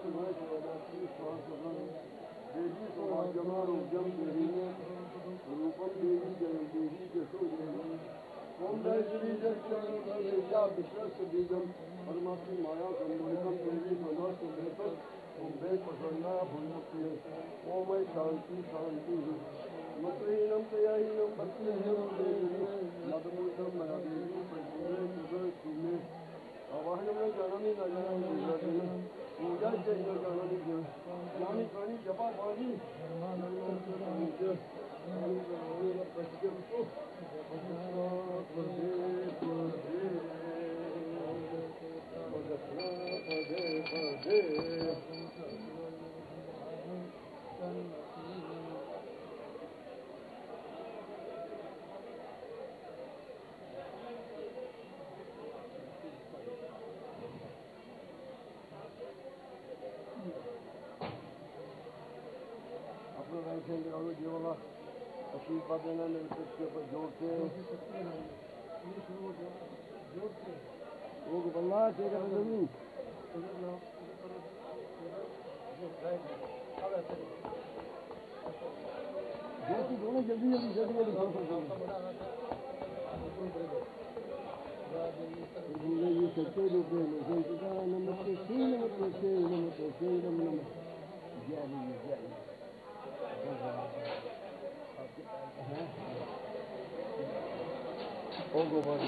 Kumai devadati swasavani देवी देवी रूपम देवी जय देवी जसो देवी ओम जय श्री जय विश्वस्त बीजम परमात्मी माया संबंधम देवी मनोस्त बेतन ओम वे प्रसन्ना भूमि ओम शांति शांति मत्रीणम तयाहीनम भक्तिहीनम देवी मदमूलम मया देवी प्रभुवे सुगर सुमे आवाहन में जननी न जननी पूजा से जो जननी जो ज्ञानी प्राणी जपा पानी अपने राइट हैंड लगाओ ये वाला आशीर्वाद देना मेरे पेट के ऊपर ज़ोर से वो बल्ला तेरा ज़मीन जल्दी दोनों जल्दी जल्दी जल्दी जल्दी बोले ये सच्चे रूप में संचिता नमस्ते श्री नमस्ते श्री नमस्ते श्री नम नम जय जय जय ओ गोपाल